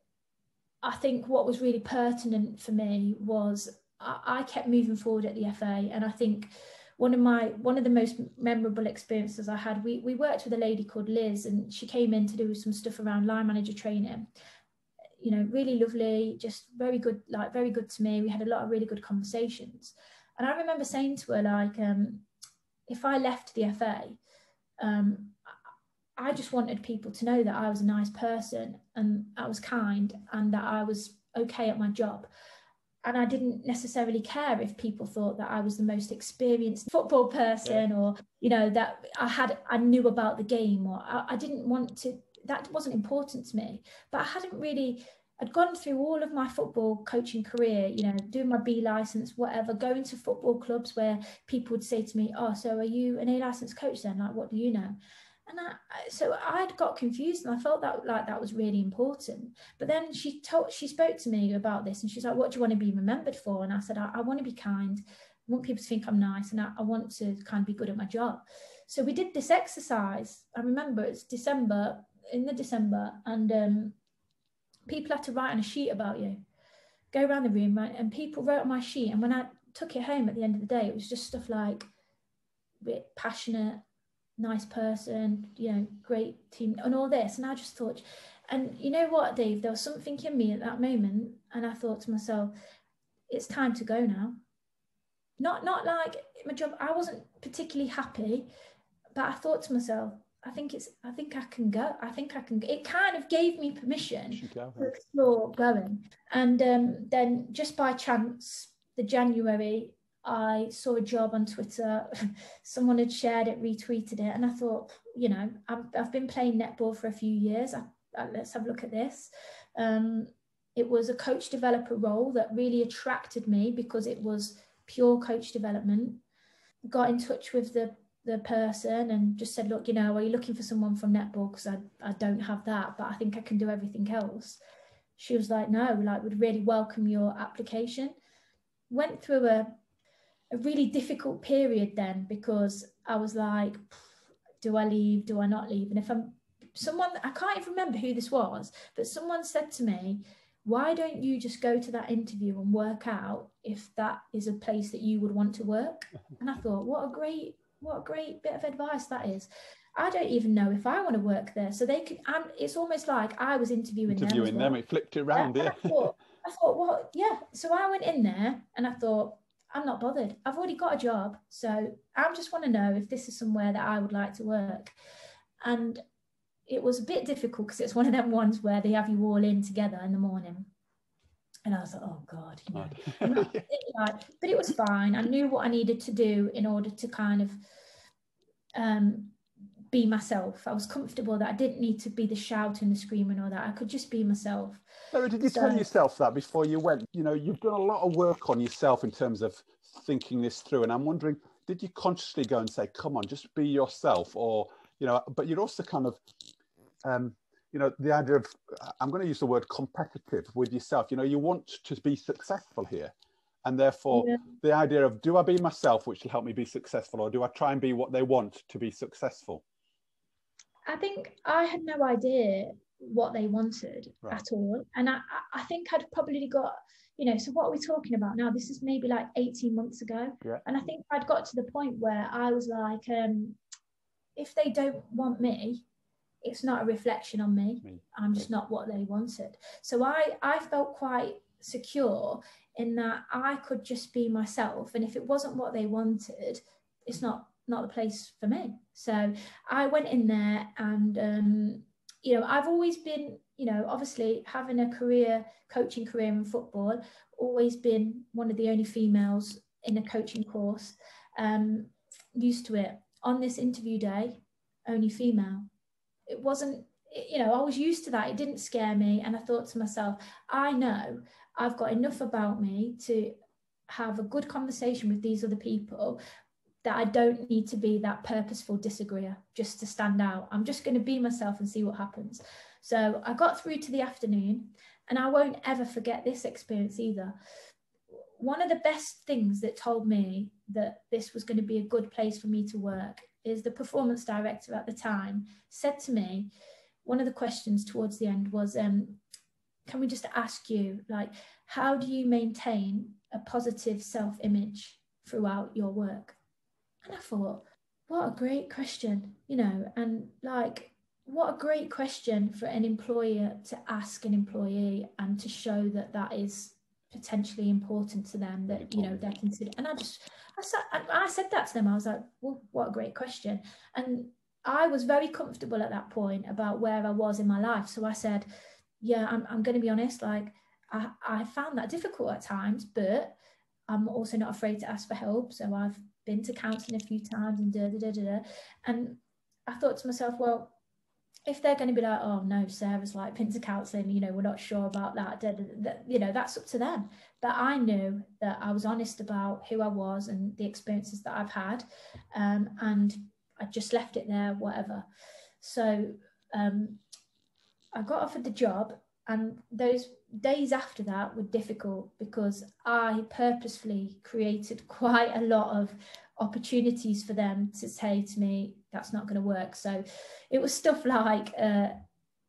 I think what was really pertinent for me was I, I kept moving forward at the FA, and I think one of my one of the most memorable experiences I had, we we worked with a lady called Liz, and she came in to do some stuff around line manager training. You know, really lovely, just very good, like very good to me. We had a lot of really good conversations, and I remember saying to her like, um, if I left the FA, um, I just wanted people to know that I was a nice person and I was kind and that I was okay at my job. And I didn't necessarily care if people thought that I was the most experienced football person yeah. or, you know, that I had, I knew about the game or I, I didn't want to, that wasn't important to me. But I hadn't really I'd gone through all of my football coaching career, you know, doing my B license, whatever, going to football clubs where people would say to me, Oh, so are you an A license coach then? Like, what do you know? And I, so I'd got confused and I felt that like that was really important. But then she told, she spoke to me about this and she's like, What do you want to be remembered for? And I said, I, I want to be kind. I want people to think I'm nice and I, I want to kind of be good at my job. So we did this exercise. I remember it's December, in the December, and um, people had to write on a sheet about you. Go around the room, right? And people wrote on my sheet. And when I took it home at the end of the day, it was just stuff like bit passionate, nice person, you know, great team, and all this. And I just thought, and you know what, Dave, there was something in me at that moment, and I thought to myself, it's time to go now. Not not like my job. I wasn't particularly happy, but I thought to myself, I think it's I think I can go. I think I can. It kind of gave me permission to explore going. And um, then just by chance, the January, I saw a job on Twitter. Someone had shared it, retweeted it, and I thought, you know, I've, I've been playing netball for a few years. I, I, let's have a look at this. Um, it was a coach developer role that really attracted me because it was pure coach development. Got in touch with the the person and just said, look, you know, are you looking for someone from netball? Because I, I don't have that, but I think I can do everything else. She was like, no, like would really welcome your application. Went through a, a really difficult period then because I was like, do I leave? Do I not leave? And if I'm someone, I can't even remember who this was, but someone said to me, why don't you just go to that interview and work out if that is a place that you would want to work? And I thought, what a great what a great bit of advice that is. I don't even know if I want to work there. So they can. I'm, it's almost like I was interviewing, interviewing them. Well. them. It flipped it around. Yeah. I thought, I thought, well, yeah. So I went in there and I thought, I'm not bothered. I've already got a job, so I just want to know if this is somewhere that I would like to work. And it was a bit difficult because it's one of them ones where they have you all in together in the morning. And I was like, oh God, you know. but it was fine. I knew what I needed to do in order to kind of um, be myself. I was comfortable that I didn't need to be the shouting, the screaming, or that. I could just be myself. So did you so, tell yourself that before you went? You know, you've done a lot of work on yourself in terms of thinking this through. And I'm wondering, did you consciously go and say, come on, just be yourself? Or, you know, but you're also kind of, um, you know the idea of i'm going to use the word competitive with yourself you know you want to be successful here and therefore yeah. the idea of do i be myself which will help me be successful or do i try and be what they want to be successful i think i had no idea what they wanted right. at all and I, I think i'd probably got you know so what are we talking about now this is maybe like 18 months ago yeah. and i think i'd got to the point where i was like um if they don't want me it's not a reflection on me. me. I'm just not what they wanted. So I, I felt quite secure in that I could just be myself. And if it wasn't what they wanted, it's not not the place for me. So I went in there and um, you know, I've always been, you know, obviously having a career, coaching career in football, always been one of the only females in a coaching course. Um, used to it. On this interview day, only female it wasn't you know i was used to that it didn't scare me and i thought to myself i know i've got enough about me to have a good conversation with these other people that i don't need to be that purposeful disagreeer just to stand out. I'm just going to be myself and see what happens. So i got through to the afternoon and i won't ever forget this experience either. One of the best things that told me that this was going to be a good place for me to work is the performance director at the time said to me, one of the questions towards the end was, um, can we just ask you, like, how do you maintain a positive self image throughout your work? And I thought, what a great question, you know, and like, what a great question for an employer to ask an employee and to show that that is potentially important to them that you know they're considered and i just I said, I said that to them. I was like, well, what a great question. And I was very comfortable at that point about where I was in my life. So I said, yeah, I'm, I'm going to be honest. Like, I, I found that difficult at times, but I'm also not afraid to ask for help. So I've been to counselling a few times and da da da da. da. And I thought to myself, well, if they're going to be like, oh no, Sarah's like Pinter counselling, you know, we're not sure about that, you know, that's up to them. But I knew that I was honest about who I was and the experiences that I've had, um, and I just left it there, whatever. So um, I got offered the job, and those days after that were difficult because I purposefully created quite a lot of opportunities for them to say to me, that's not going to work. So it was stuff like uh,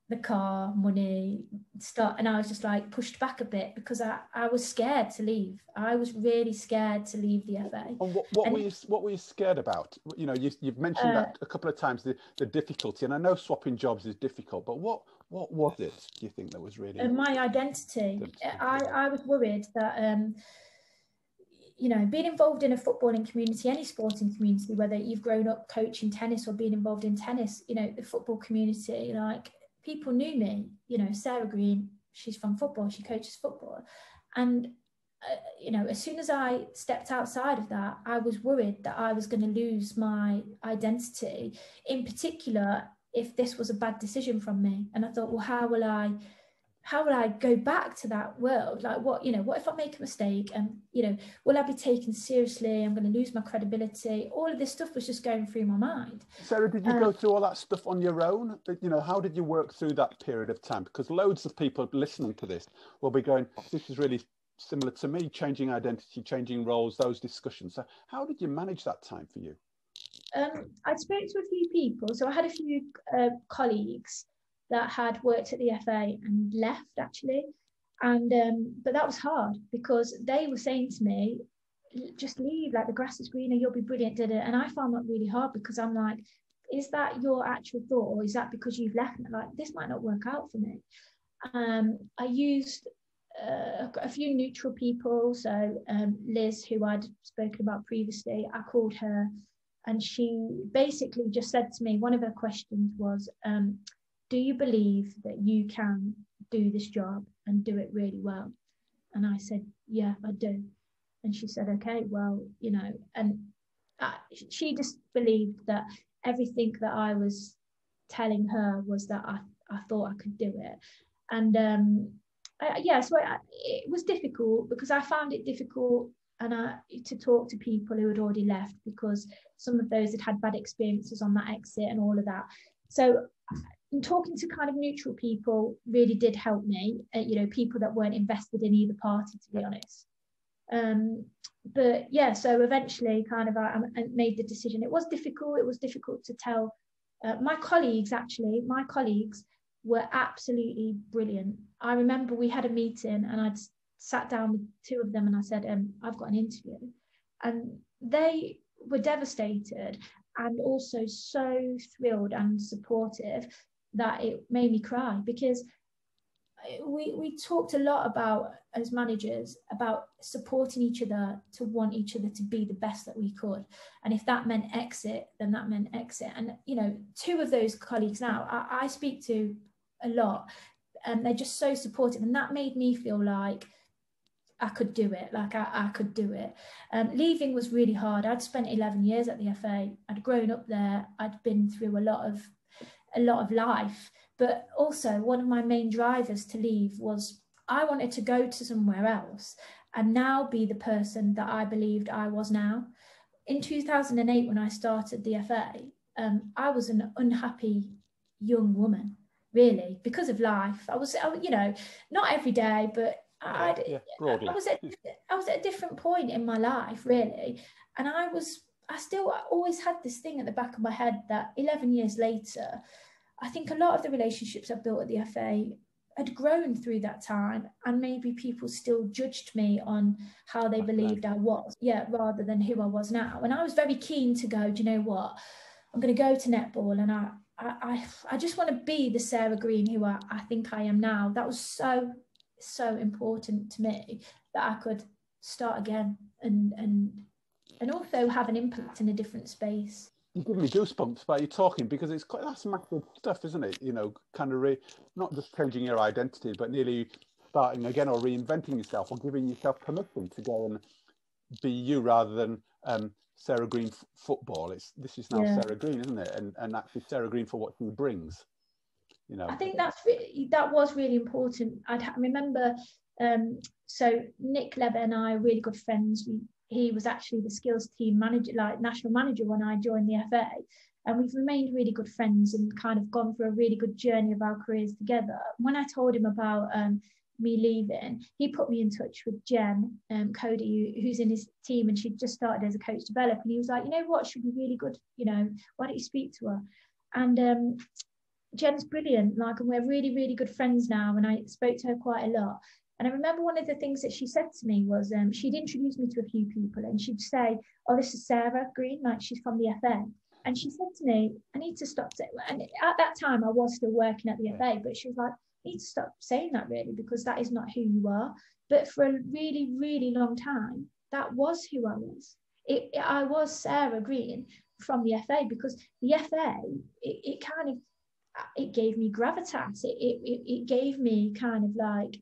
the car, money, stuff. And I was just like pushed back a bit because I, I was scared to leave. I was really scared to leave the FA. And what, what and, were you what were you scared about? You know, you, you've mentioned uh, that a couple of times the, the difficulty, and I know swapping jobs is difficult, but what what was it? Do you think that was really? Uh, my identity. I I was worried that. Um, you know, being involved in a footballing community, any sporting community, whether you've grown up coaching tennis or being involved in tennis, you know, the football community, like people knew me, you know, Sarah Green, she's from football, she coaches football. And, uh, you know, as soon as I stepped outside of that, I was worried that I was going to lose my identity, in particular, if this was a bad decision from me. And I thought, well, how will I? how will I go back to that world? Like, what, you know, what if I make a mistake and, you know, will I be taken seriously? I'm going to lose my credibility. All of this stuff was just going through my mind. Sarah, did you um, go through all that stuff on your own? You know, how did you work through that period of time? Because loads of people listening to this will be going, this is really similar to me, changing identity, changing roles, those discussions. So, how did you manage that time for you? Um, I spoke to a few people. So, I had a few uh, colleagues that had worked at the FA and left actually. And um, but that was hard because they were saying to me, just leave, like the grass is greener, you'll be brilliant, did it? And I found that really hard because I'm like, is that your actual thought or is that because you've left? Like this might not work out for me. Um, I used uh, a few neutral people. So um, Liz, who I'd spoken about previously, I called her and she basically just said to me, one of her questions was, um, do you believe that you can do this job and do it really well? And I said, yeah, I do. And she said, okay, well, you know, and uh, she just believed that everything that I was telling her was that I, I thought I could do it. And um, I, yeah, so I, it was difficult because I found it difficult and I, to talk to people who had already left because some of those had had bad experiences on that exit and all of that. So talking to kind of neutral people really did help me uh, you know people that weren't invested in either party to be honest. Um, but yeah so eventually kind of I, I, made the decision. It was difficult. It was difficult to tell uh, my colleagues actually my colleagues were absolutely brilliant. I remember we had a meeting and i'd sat down with two of them and i said um, i've got an interview. And they were devastated and also so thrilled and supportive that it made me cry because we we talked a lot about as managers about supporting each other to want each other to be the best that we could. And if that meant exit then that meant exit. And you know two of those colleagues now I, I speak to a lot and they're just so supportive. And that made me feel like I could do it like I, I could do it um, leaving was really hard I'd spent 11 years at the FA I'd grown up there I'd been through a lot of a lot of life. But also, one of my main drivers to leave was I wanted to go to somewhere else and now be the person that I believed I was now. In 2008, when I started the FA, um, I was an unhappy young woman, really, because of life. I was, you know, not every day, but yeah, yeah, I was at hmm. I was at a different point in my life, really, and I was I still always had this thing at the back of my head that 11 years later, I think a lot of the relationships I built at the FA had grown through that time and maybe people still judged me on how they believed I was yeah rather than who I was now and I was very keen to go do you know what? I'm going to go to netball and I I, I just want to be the Sarah Green who I, I think I am now. That was so so important to me that I could start again and and and also have an impact in a different space. You give me goosebumps by you talking because it's quite that's massive stuff, isn't it? You know, kind of re, not just changing your identity, but nearly starting again or reinventing yourself or giving yourself permission to go and be you rather than um, Sarah Green f- football. It's this is now yeah. Sarah Green, isn't it? And and actually Sarah Green for what she brings. You know i think that's that was really important i'd ha- remember um, so nick levett and i are really good friends we, he was actually the skills team manager like national manager when i joined the fa and we've remained really good friends and kind of gone through a really good journey of our careers together when i told him about um, me leaving, he put me in touch with Jen um, Cody, who's in his team, and she'd just started as a coach developer. And he was like, you know what, she'd be really good. You know, why don't you speak to her? And um, Jen's brilliant. Like, and we're really, really good friends now. And I spoke to her quite a lot. And I remember one of the things that she said to me was um, she'd introduce me to a few people, and she'd say, "Oh, this is Sarah Green, like she's from the FA." And she said to me, "I need to stop." Saying, and at that time, I was still working at the FA, but she was like, need to stop saying that really because that is not who you are. But for a really, really long time, that was who I was. It, it, I was Sarah Green from the FA because the FA, it, it kind of, it gave me gravitas. It, it, it gave me kind of like,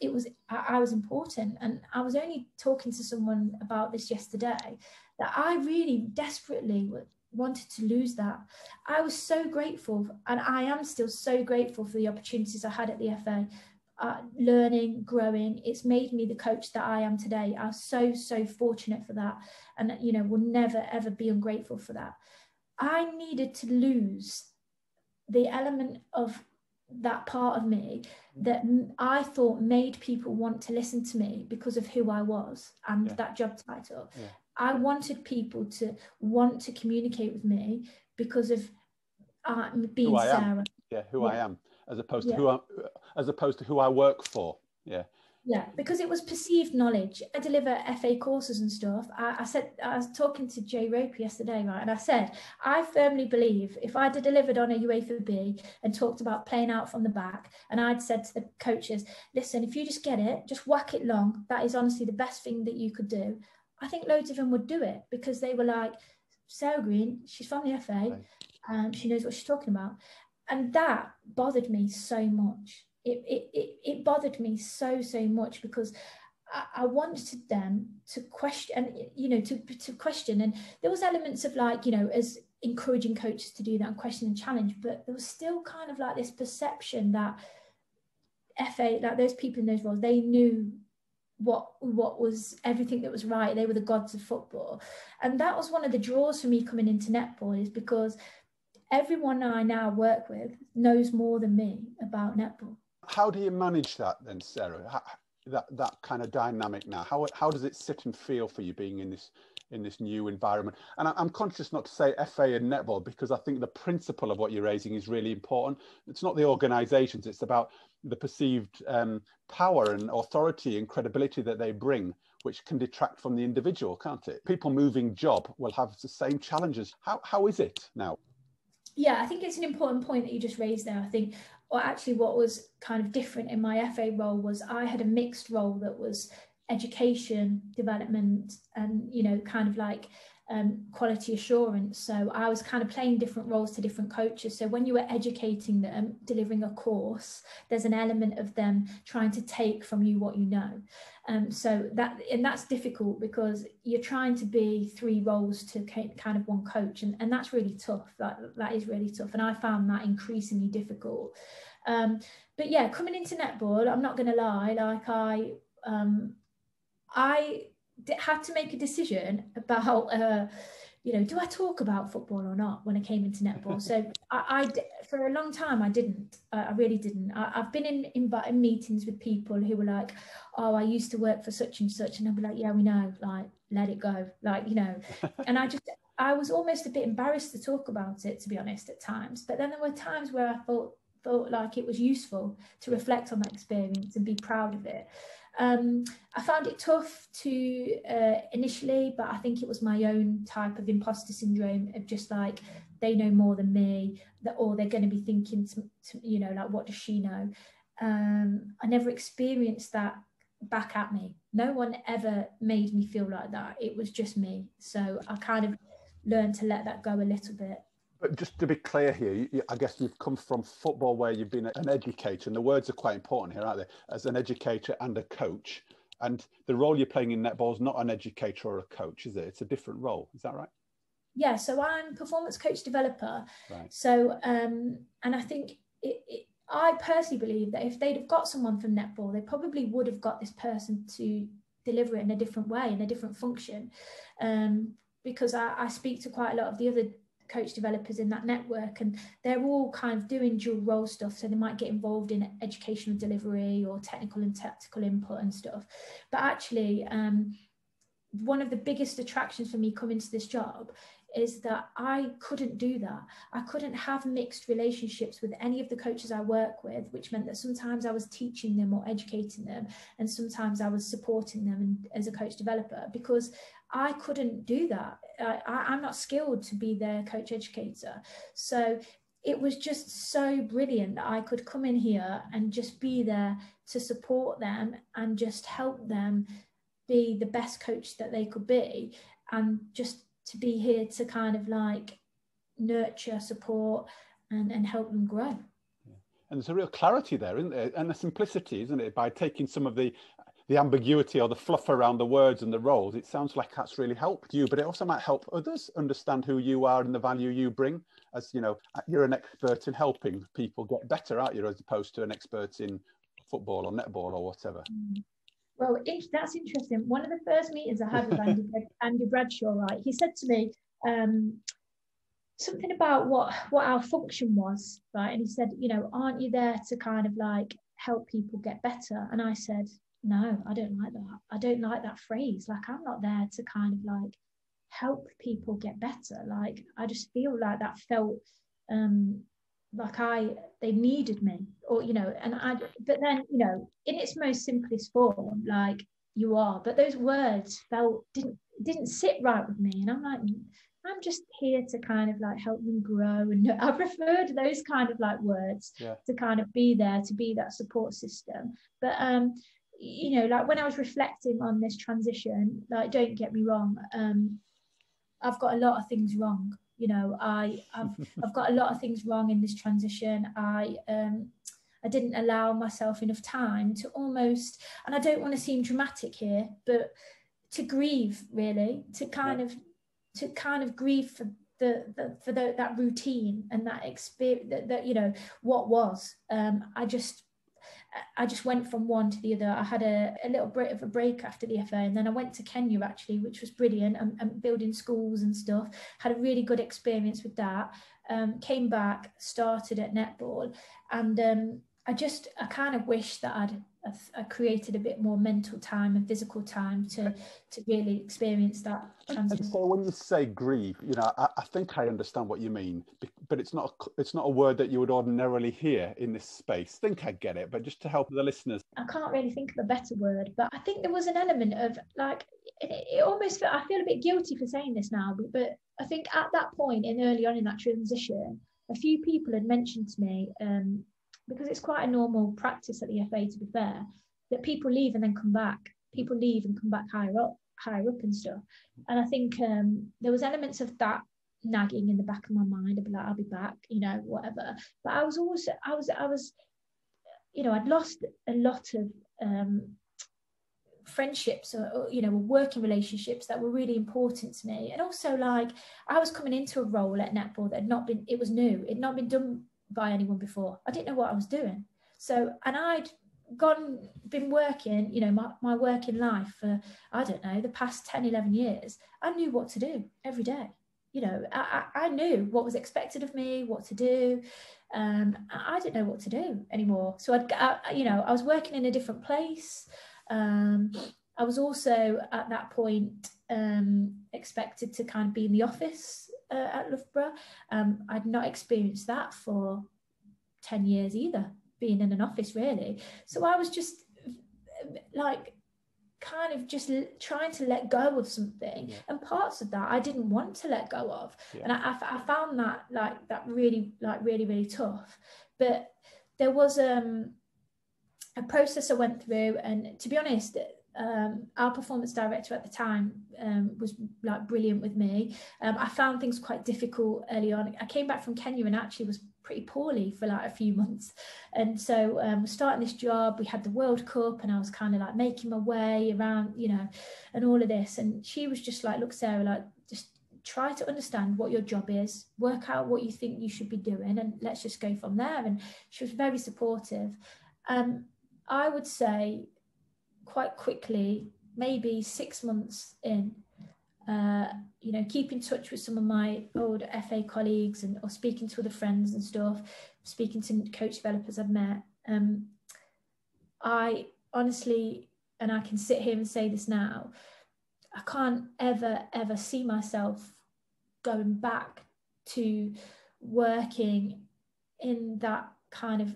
it was, I, I was important. And I was only talking to someone about this yesterday that I really desperately wanted to lose that. I was so grateful, and I am still so grateful for the opportunities I had at the FA. Uh, learning, growing, it's made me the coach that I am today. I'm so, so fortunate for that. And, you know, will never, ever be ungrateful for that. I needed to lose the element of that part of me that I thought made people want to listen to me because of who I was and yeah. that job title. Yeah. I wanted people to want to communicate with me because of uh, being Sarah. Yeah, who yeah. I am, as opposed to who I, as opposed to who I work for. Yeah. Yeah, because it was perceived knowledge. I deliver FA courses and stuff. I, I said I was talking to Jay Rope yesterday, right, and I said I firmly believe if I'd delivered on a UEFA B and talked about playing out from the back, and I'd said to the coaches, "Listen, if you just get it, just whack it long. That is honestly the best thing that you could do." I think loads of them would do it because they were like, Sarah Green, she's from the FA, and um, she knows what she's talking about. And that bothered me so much. It, it, it, bothered me so, so much because I, I wanted them to question, and you know, to, to question. And there was elements of like, you know, as encouraging coaches to do that and question and challenge, but there was still kind of like this perception that FA, like those people in those roles, they knew what what was everything that was right. They were the gods of football, and that was one of the draws for me coming into netball is because everyone I now work with knows more than me about netball. How do you manage that then, Sarah? How, that that kind of dynamic now. How how does it sit and feel for you being in this in this new environment? And I, am conscious not to say FA and netball because I think the principle of what you're raising is really important. It's not the organisations; it's about the perceived um, power and authority and credibility that they bring, which can detract from the individual, can't it? People moving job will have the same challenges. How, how is it now? Yeah, I think it's an important point that you just raised there. I think, or actually, what was kind of different in my FA role was I had a mixed role that was education, development, and you know, kind of like um, quality assurance. So I was kind of playing different roles to different coaches. So when you were educating them, delivering a course, there's an element of them trying to take from you what you know. Um, so that and that's difficult because you're trying to be three roles to kind of one coach, and, and that's really tough. That that is really tough, and I found that increasingly difficult. Um, but yeah, coming into netball, I'm not going to lie. Like I, um, I had to make a decision about uh, you know do i talk about football or not when i came into netball? So I, I, for a long time i didn't. Uh, i really didn't. I, have been in, in, in meetings with people who were like oh i used to work for such and such and i'd be like yeah we know like let it go like you know. And i just i was almost a bit embarrassed to talk about it to be honest at times. But then there were times where i thought felt like it was useful to reflect on that experience and be proud of it um, I found it tough to uh, initially, but I think it was my own type of imposter syndrome of just like they know more than me, that or they're going to be thinking, to, to, you know, like what does she know? Um, I never experienced that back at me. No one ever made me feel like that. It was just me. So I kind of learned to let that go a little bit. But just to be clear here, you, I guess you've come from football where you've been an educator, and the words are quite important here, aren't they? As an educator and a coach. And the role you're playing in netball is not an educator or a coach, is it? It's a different role. Is that right? Yeah, so I'm performance coach developer. Right. So, um, and I think it, it, I personally believe that if they'd have got someone from netball, they probably would have got this person to deliver it in a different way, in a different function. Um, because I, I speak to quite a lot of the other coach developers in that network and they're all kind of doing dual role stuff so they might get involved in educational delivery or technical and tactical input and stuff but actually um, one of the biggest attractions for me coming to this job is that I couldn't do that. I couldn't have mixed relationships with any of the coaches I work with, which meant that sometimes I was teaching them or educating them, and sometimes I was supporting them as a coach developer because I couldn't do that. I, am not skilled to be their coach educator. So it was just so brilliant that I could come in here and just be there to support them and just help them be the best coach that they could be and just to be here to kind of like nurture, support, and, and help them grow. And there's a real clarity there, isn't there? And a simplicity, isn't it? By taking some of the the ambiguity or the fluff around the words and the roles, it sounds like that's really helped you, but it also might help others understand who you are and the value you bring. As you know, you're an expert in helping people get better, aren't you, as opposed to an expert in football or netball or whatever. Well, that's interesting. One of the first meetings I had with Andy, Andy Bradshaw, right, he said to me um, something about what what our function was, right? And he said, you know, aren't you there to kind of like help people get better? And I said, no, I don't like that. I don't like that phrase. Like I'm not there to kind of like help people get better. Like I just feel like that felt um like I they needed me or you know and I but then you know in its most simplest form like you are but those words felt didn't didn't sit right with me and I'm like I'm just here to kind of like help them grow and I preferred those kind of like words yeah. to kind of be there to be that support system but um you know like when I was reflecting on this transition like don't get me wrong um I've got a lot of things wrong you know i I've, I've got a lot of things wrong in this transition i um i didn't allow myself enough time to almost and i don't want to seem dramatic here but to grieve really to kind yeah. of to kind of grieve for the, the for the, that routine and that experience that, that you know what was um i just I just went from one to the other. I had a, a little bit of a break after the FA, and then I went to Kenya actually, which was brilliant, and, and building schools and stuff. Had a really good experience with that. Um, came back, started at netball, and um, I just I kind of wish that I'd I created a bit more mental time and physical time to to really experience that transition. And so when you say grieve, you know, I, I, think I understand what you mean, but it's not a, it's not a word that you would ordinarily hear in this space. I think I get it, but just to help the listeners, I can't really think of a better word, but I think there was an element of like it, it almost I feel a bit guilty for saying this now, but, but I think at that point in early on in that transition, a few people had mentioned to me. Um, because it's quite a normal practice at the FA to be fair, that people leave and then come back. People leave and come back higher up, higher up and stuff. And I think um, there was elements of that nagging in the back of my mind. I'd be like, I'll be back, you know, whatever. But I was always, I was, I was, you know, I'd lost a lot of um, friendships or, you know working relationships that were really important to me and also like i was coming into a role at netball that had not been it was new it had not been done by anyone before. I didn't know what I was doing. So, and I'd gone, been working, you know, my, my working life for, I don't know, the past 10, 11 years. I knew what to do every day. You know, I, I knew what was expected of me, what to do. Um, I didn't know what to do anymore. So I'd, I, you know, I was working in a different place. Um, I was also at that point um, expected to kind of be in the office uh, at Loughborough. Um, I'd not experienced that for 10 years either, being in an office really. So I was just like kind of just trying to let go of something yeah. and parts of that i didn't want to let go of yeah. and I, I, found that like that really like really really tough but there was um a process i went through and to be honest um, our performance director at the time um, was like brilliant with me. Um, I found things quite difficult early on. I came back from Kenya and actually was pretty poorly for like a few months. And so um, starting this job, we had the World Cup and I was kind of like making my way around, you know, and all of this. And she was just like, look, Sarah, like just try to understand what your job is, work out what you think you should be doing, and let's just go from there. And she was very supportive. Um, I would say quite quickly, maybe six months in, uh, you know, keep in touch with some of my old FA colleagues and or speaking to other friends and stuff, speaking to coach developers I've met. Um, I honestly, and I can sit here and say this now, I can't ever, ever see myself going back to working in that kind of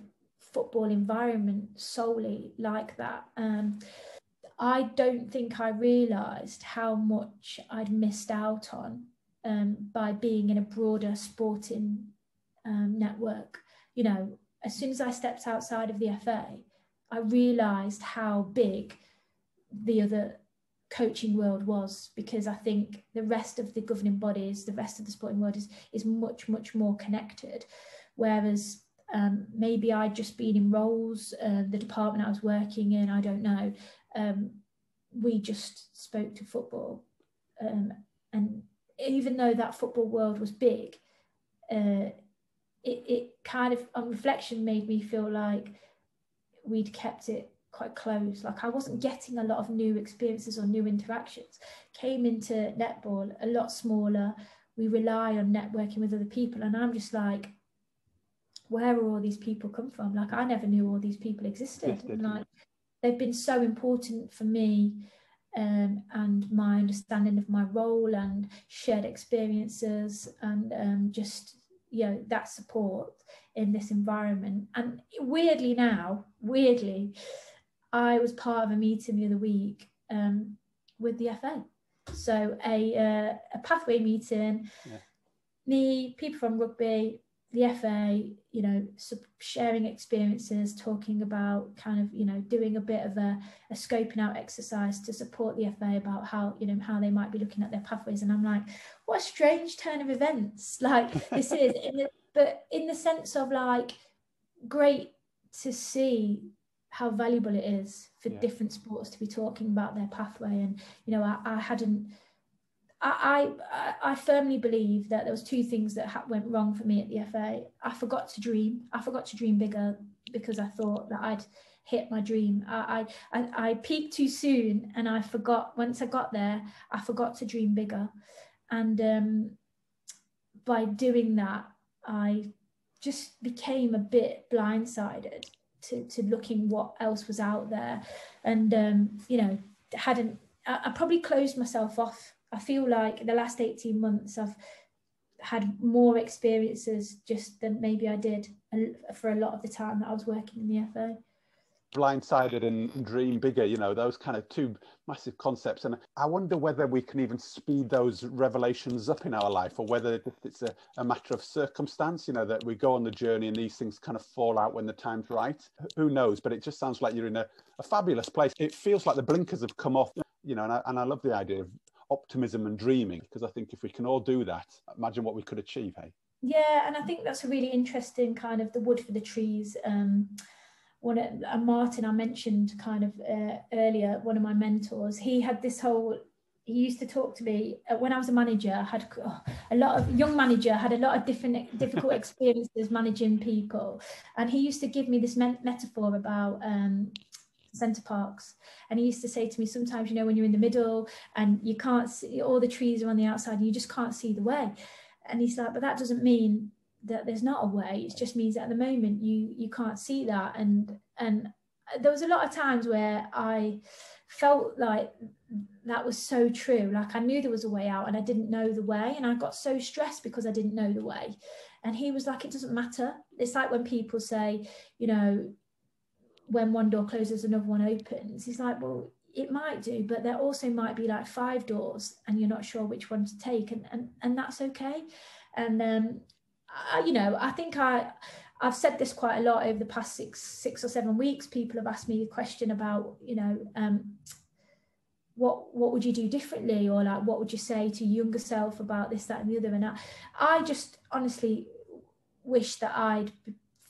football environment solely like that. Um, I don't think I realised how much I'd missed out on um, by being in a broader sporting um, network. You know, as soon as I stepped outside of the FA, I realised how big the other coaching world was because I think the rest of the governing bodies, the rest of the sporting world is is much much more connected, whereas um, maybe I'd just been in roles, uh, the department I was working in, I don't know. Um, we just spoke to football, um, and even though that football world was big, uh, it it kind of on reflection made me feel like we'd kept it quite close. Like I wasn't getting a lot of new experiences or new interactions. Came into netball a lot smaller. We rely on networking with other people, and I'm just like, where are all these people come from? Like I never knew all these people existed. And like they've been so important for me um, and my understanding of my role and shared experiences and um, just you know that support in this environment. And weirdly now, weirdly, I was part of a meeting the other week um, with the FA. So a uh, a pathway meeting. Yeah. Me, people from rugby, the FA, you know, sharing experiences, talking about kind of, you know, doing a bit of a, a, scoping out exercise to support the FA about how, you know, how they might be looking at their pathways. And I'm like, what a strange turn of events. Like this is, in the, but in the sense of like, great to see how valuable it is for yeah. different sports to be talking about their pathway. And, you know, I, I hadn't, I, I, firmly believe that there was two things that ha- went wrong for me at the FA. I forgot to dream. I forgot to dream bigger because I thought that I'd hit my dream. I, I, I peaked too soon, and I forgot. Once I got there, I forgot to dream bigger, and um, by doing that, I just became a bit blindsided to to looking what else was out there, and um, you know hadn't. I, I probably closed myself off I feel like the last 18 months I've had more experiences just than maybe I did for a lot of the time that I was working in the FA. Blindsided and dream bigger, you know, those kind of two massive concepts. And I wonder whether we can even speed those revelations up in our life or whether it's a, a matter of circumstance, you know, that we go on the journey and these things kind of fall out when the time's right. Who knows? But it just sounds like you're in a, a fabulous place. It feels like the blinkers have come off, you know, and I, and I love the idea of optimism and dreaming because I think if we can all do that, imagine what we could achieve, hey? Yeah, and I think that's a really interesting kind of the wood for the trees. Um, one of, uh, Martin, I mentioned kind of uh, earlier, one of my mentors, he had this whole he used to talk to me uh, when I was a manager. I had oh, a lot of young manager had a lot of different difficult experiences managing people, and he used to give me this metaphor about um, Center Parcs. And he used to say to me, sometimes, you know, when you're in the middle and you can't see, all the trees are on the outside and you just can't see the way. And he's like, but that doesn't mean that there's not a way. It just means that at the moment you you can't see that. And and there was a lot of times where I felt like that was so true. Like I knew there was a way out and I didn't know the way. And I got so stressed because I didn't know the way. And he was like, it doesn't matter. It's like when people say, you know, when one door closes, another one opens. He's like, well, it might do, but there also might be like five doors and you're not sure which one to take, and and, and that's okay. And um, I, you know, I think I I've said this quite a lot over the past six six or seven weeks. People have asked me a question about, you know, um, what what would you do differently, or like what would you say to younger self about this, that, and the other. And I, I just honestly wish that I'd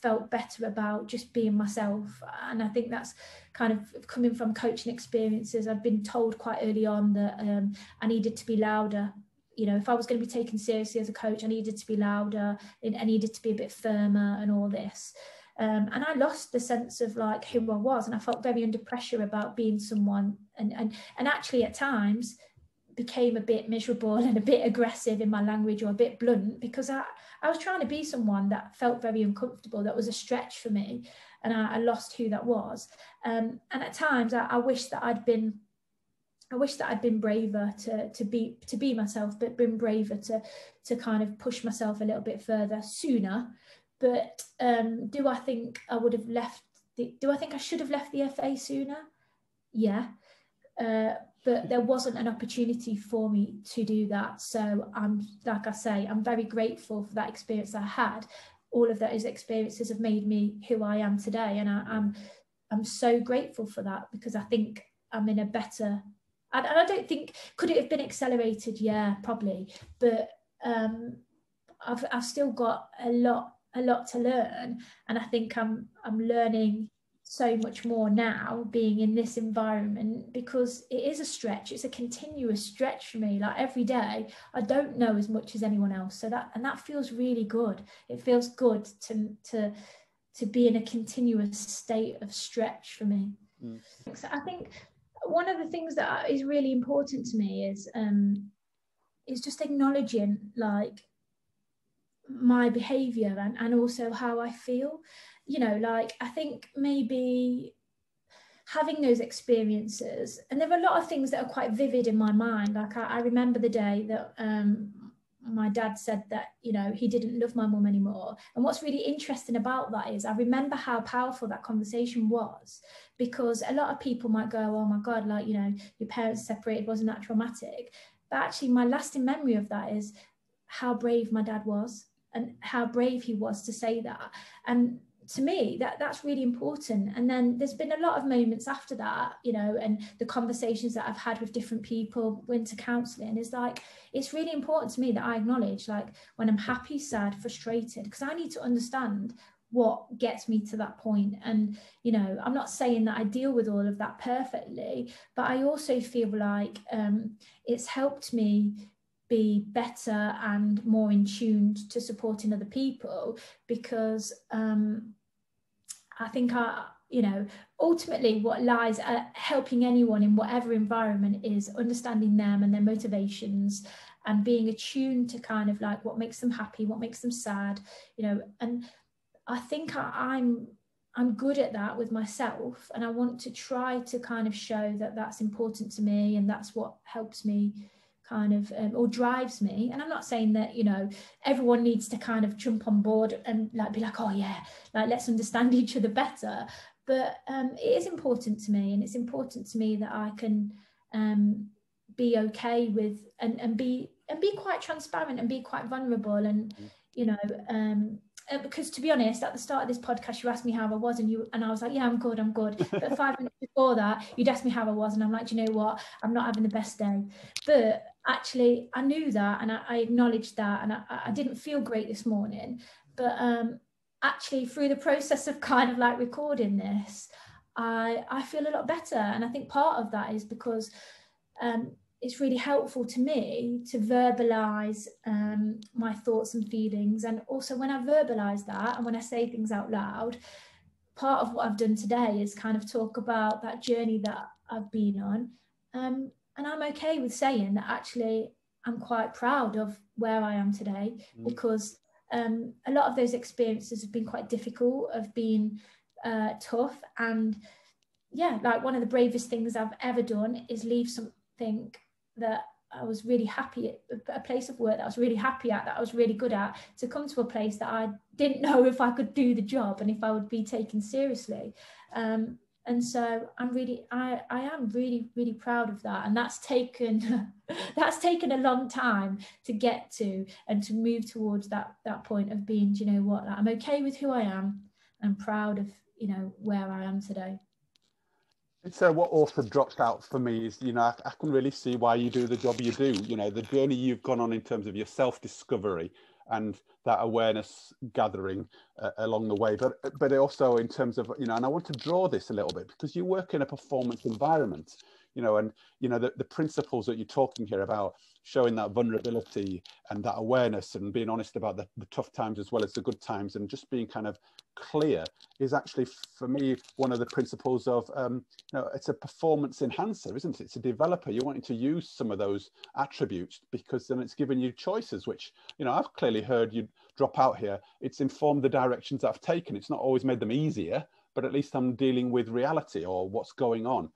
felt better about just being myself. And I think that's kind of coming from coaching experiences. I've been told quite early on that um, I needed to be louder you know if i was going to be taken seriously as a coach i needed to be louder i needed to be a bit firmer and all this um, and I lost the sense of like who I was, and I felt very under pressure about being someone, and and and actually at times became a bit miserable and a bit aggressive in my language or a bit blunt because I, I was trying to be someone that felt very uncomfortable. That was a stretch for me, and I, I lost who that was. Um, and at times, I, I wish that I'd been I wish that I'd been braver to to be to be myself, but been braver to to kind of push myself a little bit further sooner but um, do I think I would have left? The, do I think I should have left the FA sooner? Yeah, uh, but there wasn't an opportunity for me to do that. So I'm, like I say, I'm very grateful for that experience I had. All of those experiences have made me who I am today, and I, I'm I'm so grateful for that because I think I'm in a better. And I don't think could it have been accelerated? Yeah, probably, but um, I've I've still got a lot a lot to learn and i think i'm i'm learning so much more now being in this environment because it is a stretch. It's a continuous stretch for me. Like every day i don't know as much as anyone else. So that and that feels really good. It feels good to to to be in a continuous state of stretch for me. Mm. so i think one of the things that is really important to me is um is just acknowledging like my behavior and, and also how I feel. You know, like I think maybe having those experiences, and there are a lot of things that are quite vivid in my mind. Like I, I remember the day that um, my dad said that you know he didn't love my mum anymore. And what's really interesting about that is i remember how powerful that conversation was because a lot of people might go oh my god like you know your parents separated wasn't that traumatic? But actually my lasting memory of that is how brave my dad was and how brave he was to say that. And to me that that's really important. And then there's been a lot of moments after that you know and the conversations that i've had with different people winter counseling is like it's really important to me that i acknowledge like when i'm happy sad frustrated because i need to understand what gets me to that point. And you know i'm not saying that i deal with all of that perfectly but i also feel like um, it's helped me be better and more in tune to supporting other people because um, I think I, you know, ultimately what lies at helping anyone in whatever environment is understanding them and their motivations and being attuned to kind of like what makes them happy, what makes them sad, you know, and I think I, I'm I'm good at that with myself and I want to try to kind of show that that's important to me and that's what helps me kind of um, or drives me and i'm not saying that you know everyone needs to kind of jump on board and like be like oh yeah like let's understand each other better but um, it is important to me and it's important to me that i can um, be okay with and, and be and be quite transparent and be quite vulnerable and mm. you know um, uh, because to be honest, at the start of this podcast, you asked me how I was, and you and I was like, "Yeah, I'm good, I'm good." But five minutes before that, you'd asked me how I was, and I'm like, "You know what? I'm not having the best day." But actually, I knew that, and I, I acknowledged that, and I, I, didn't feel great this morning. But um, actually, through the process of kind of like recording this, I I feel a lot better, and I think part of that is because um, it's really helpful to me to verbalize um, my thoughts and feelings. And also, when I verbalize that and when I say things out loud, part of what I've done today is kind of talk about that journey that I've been on. Um, and I'm okay with saying that actually I'm quite proud of where I am today mm. because um, a lot of those experiences have been quite difficult, have been uh, tough. And yeah, like one of the bravest things I've ever done is leave something that I was really happy at a place of work that I was really happy at, that I was really good at, to come to a place that I didn't know if I could do the job and if I would be taken seriously. Um, and so I'm really, I, I am really, really proud of that. And that's taken, that's taken a long time to get to and to move towards that that point of being, you know what, I'm okay with who I am. I'm proud of, you know, where I am today. So what also drops out for me is, you know, I, I, can really see why you do the job you do. You know, the journey you've gone on in terms of your self-discovery and that awareness gathering uh, along the way, but but also in terms of, you know, and I want to draw this a little bit because you work in a performance environment. you know, and you know the, the principles that you're talking here about showing that vulnerability and that awareness and being honest about the, the tough times as well as the good times and just being kind of clear is actually for me one of the principles of um, you know it's a performance enhancer isn't it? It's a developer. You're wanting to use some of those attributes because then it's giving you choices which you know i've clearly heard you drop out here. It's informed the directions i've taken. It's not always made them easier but at least i'm dealing with reality or what's going on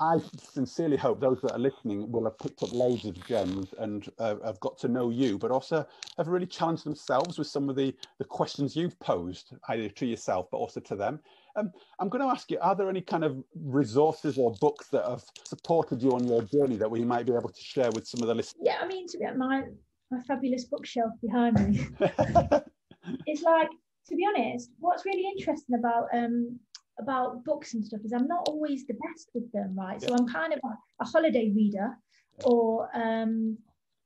I sincerely hope those that are listening will have picked up loads of gems and uh, have got to know you, but also have really challenged themselves with some of the, the questions you've posed, either to yourself, but also to them. Um, I'm going to ask you, are there any kind of resources or books that have supported you on your journey that we might be able to share with some of the listeners? Yeah, I mean, to be my, my fabulous bookshelf behind me. it's like, to be honest, what's really interesting about um, about books and stuff is I'm not always the best with them, right? Yeah. So I'm kind of a, a holiday reader, or um,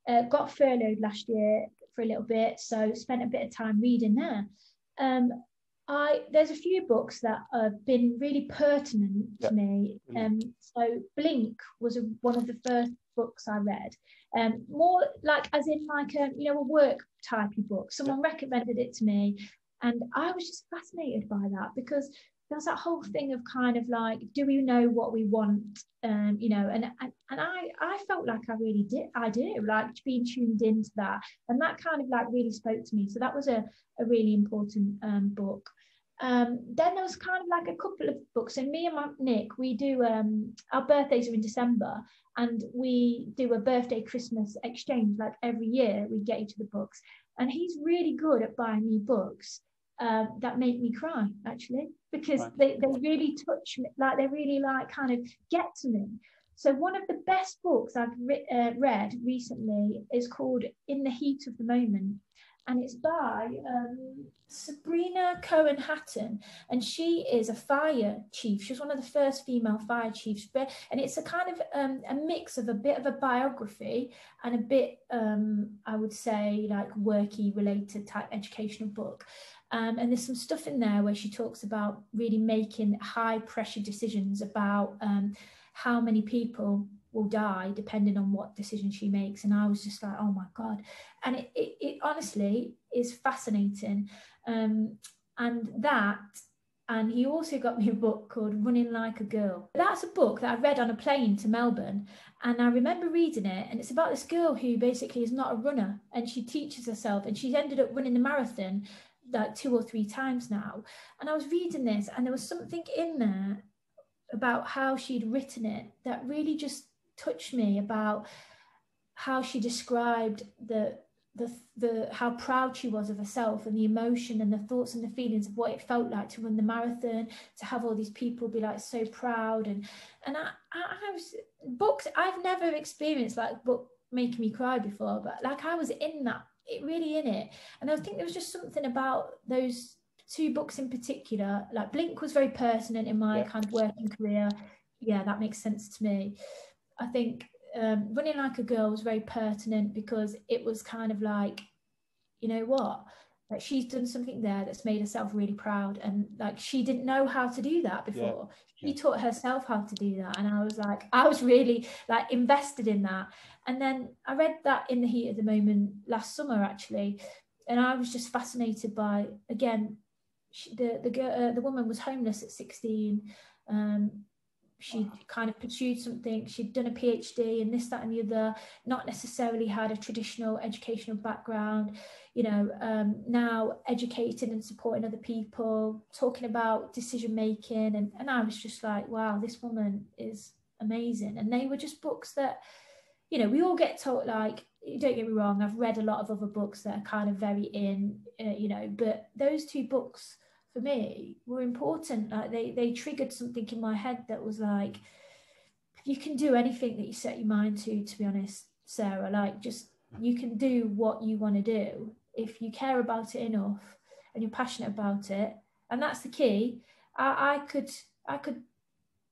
uh, got furloughed last year for a little bit, so spent a bit of time reading there. Um, I there's a few books that have been really pertinent yeah. to me. Um, so Blink was a, one of the first books I read. Um, more like as in like a you know a work typey book. Someone recommended it to me, and I was just fascinated by that because there's that whole thing of kind of like do we know what we want? Um you know and and, and i i felt like i really did i do like being tuned into that. And that kind of like really spoke to me. So that was a, a really important um book. Um, then there was kind of like a couple of books. And me and my, nick we do um, our birthdays are in december and we do a birthday christmas exchange like every year we get each of the books. And he's really good at buying me books uh, that make me cry actually because right. they, they really touch me like they really like kind of get to me so one of the best books i've re- uh, read recently is called in the heat of the moment and it's by um, Sabrina Cohen Hatton, and she is a fire chief. She was one of the first female fire chiefs, and it's a kind of um, a mix of a bit of a biography and a bit, um, I would say, like worky related type educational book. Um, and there's some stuff in there where she talks about really making high pressure decisions about um, how many people will die depending on what decision she makes. And I was just like, oh my God. And it, it, it honestly is fascinating. Um, and that, and he also got me a book called Running Like a Girl. That's a book that I read on a plane to Melbourne. And I remember reading it, and it's about this girl who basically is not a runner and she teaches herself, and she's ended up running the marathon like two or three times now. And I was reading this, and there was something in there about how she'd written it that really just touched me about how she described the the the how proud she was of herself and the emotion and the thoughts and the feelings of what it felt like to run the marathon to have all these people be like so proud and and I, I, was books I've never experienced like book making me cry before but like I was in that it really in it and I think there was just something about those two books in particular like Blink was very pertinent in my yeah. kind of working career yeah that makes sense to me I think um, running like a girl was very pertinent because it was kind of like, you know what, like she's done something there that's made herself really proud, and like she didn't know how to do that before. Yeah. She yeah. taught herself how to do that, and I was like, I was really like invested in that. And then I read that in the heat of the moment last summer actually, and I was just fascinated by again, she, the the girl, uh, the woman was homeless at sixteen. Um, she'd kind of pursued something. She'd done a phd and this that and the other. Not necessarily had a traditional educational background. You know um, now educating and supporting other people talking about decision making. And, and i was just like wow this woman is amazing. And they were just books that you know we all get taught like don't get me wrong i've read a lot of other books that are kind of very in uh, you know but those two books for me were important. Like they they triggered something in my head that was like, you can do anything that you set your mind to. To be honest, Sarah, like just you can do what you want to do if you care about it enough and you're passionate about it. And that's the key. I, I could I could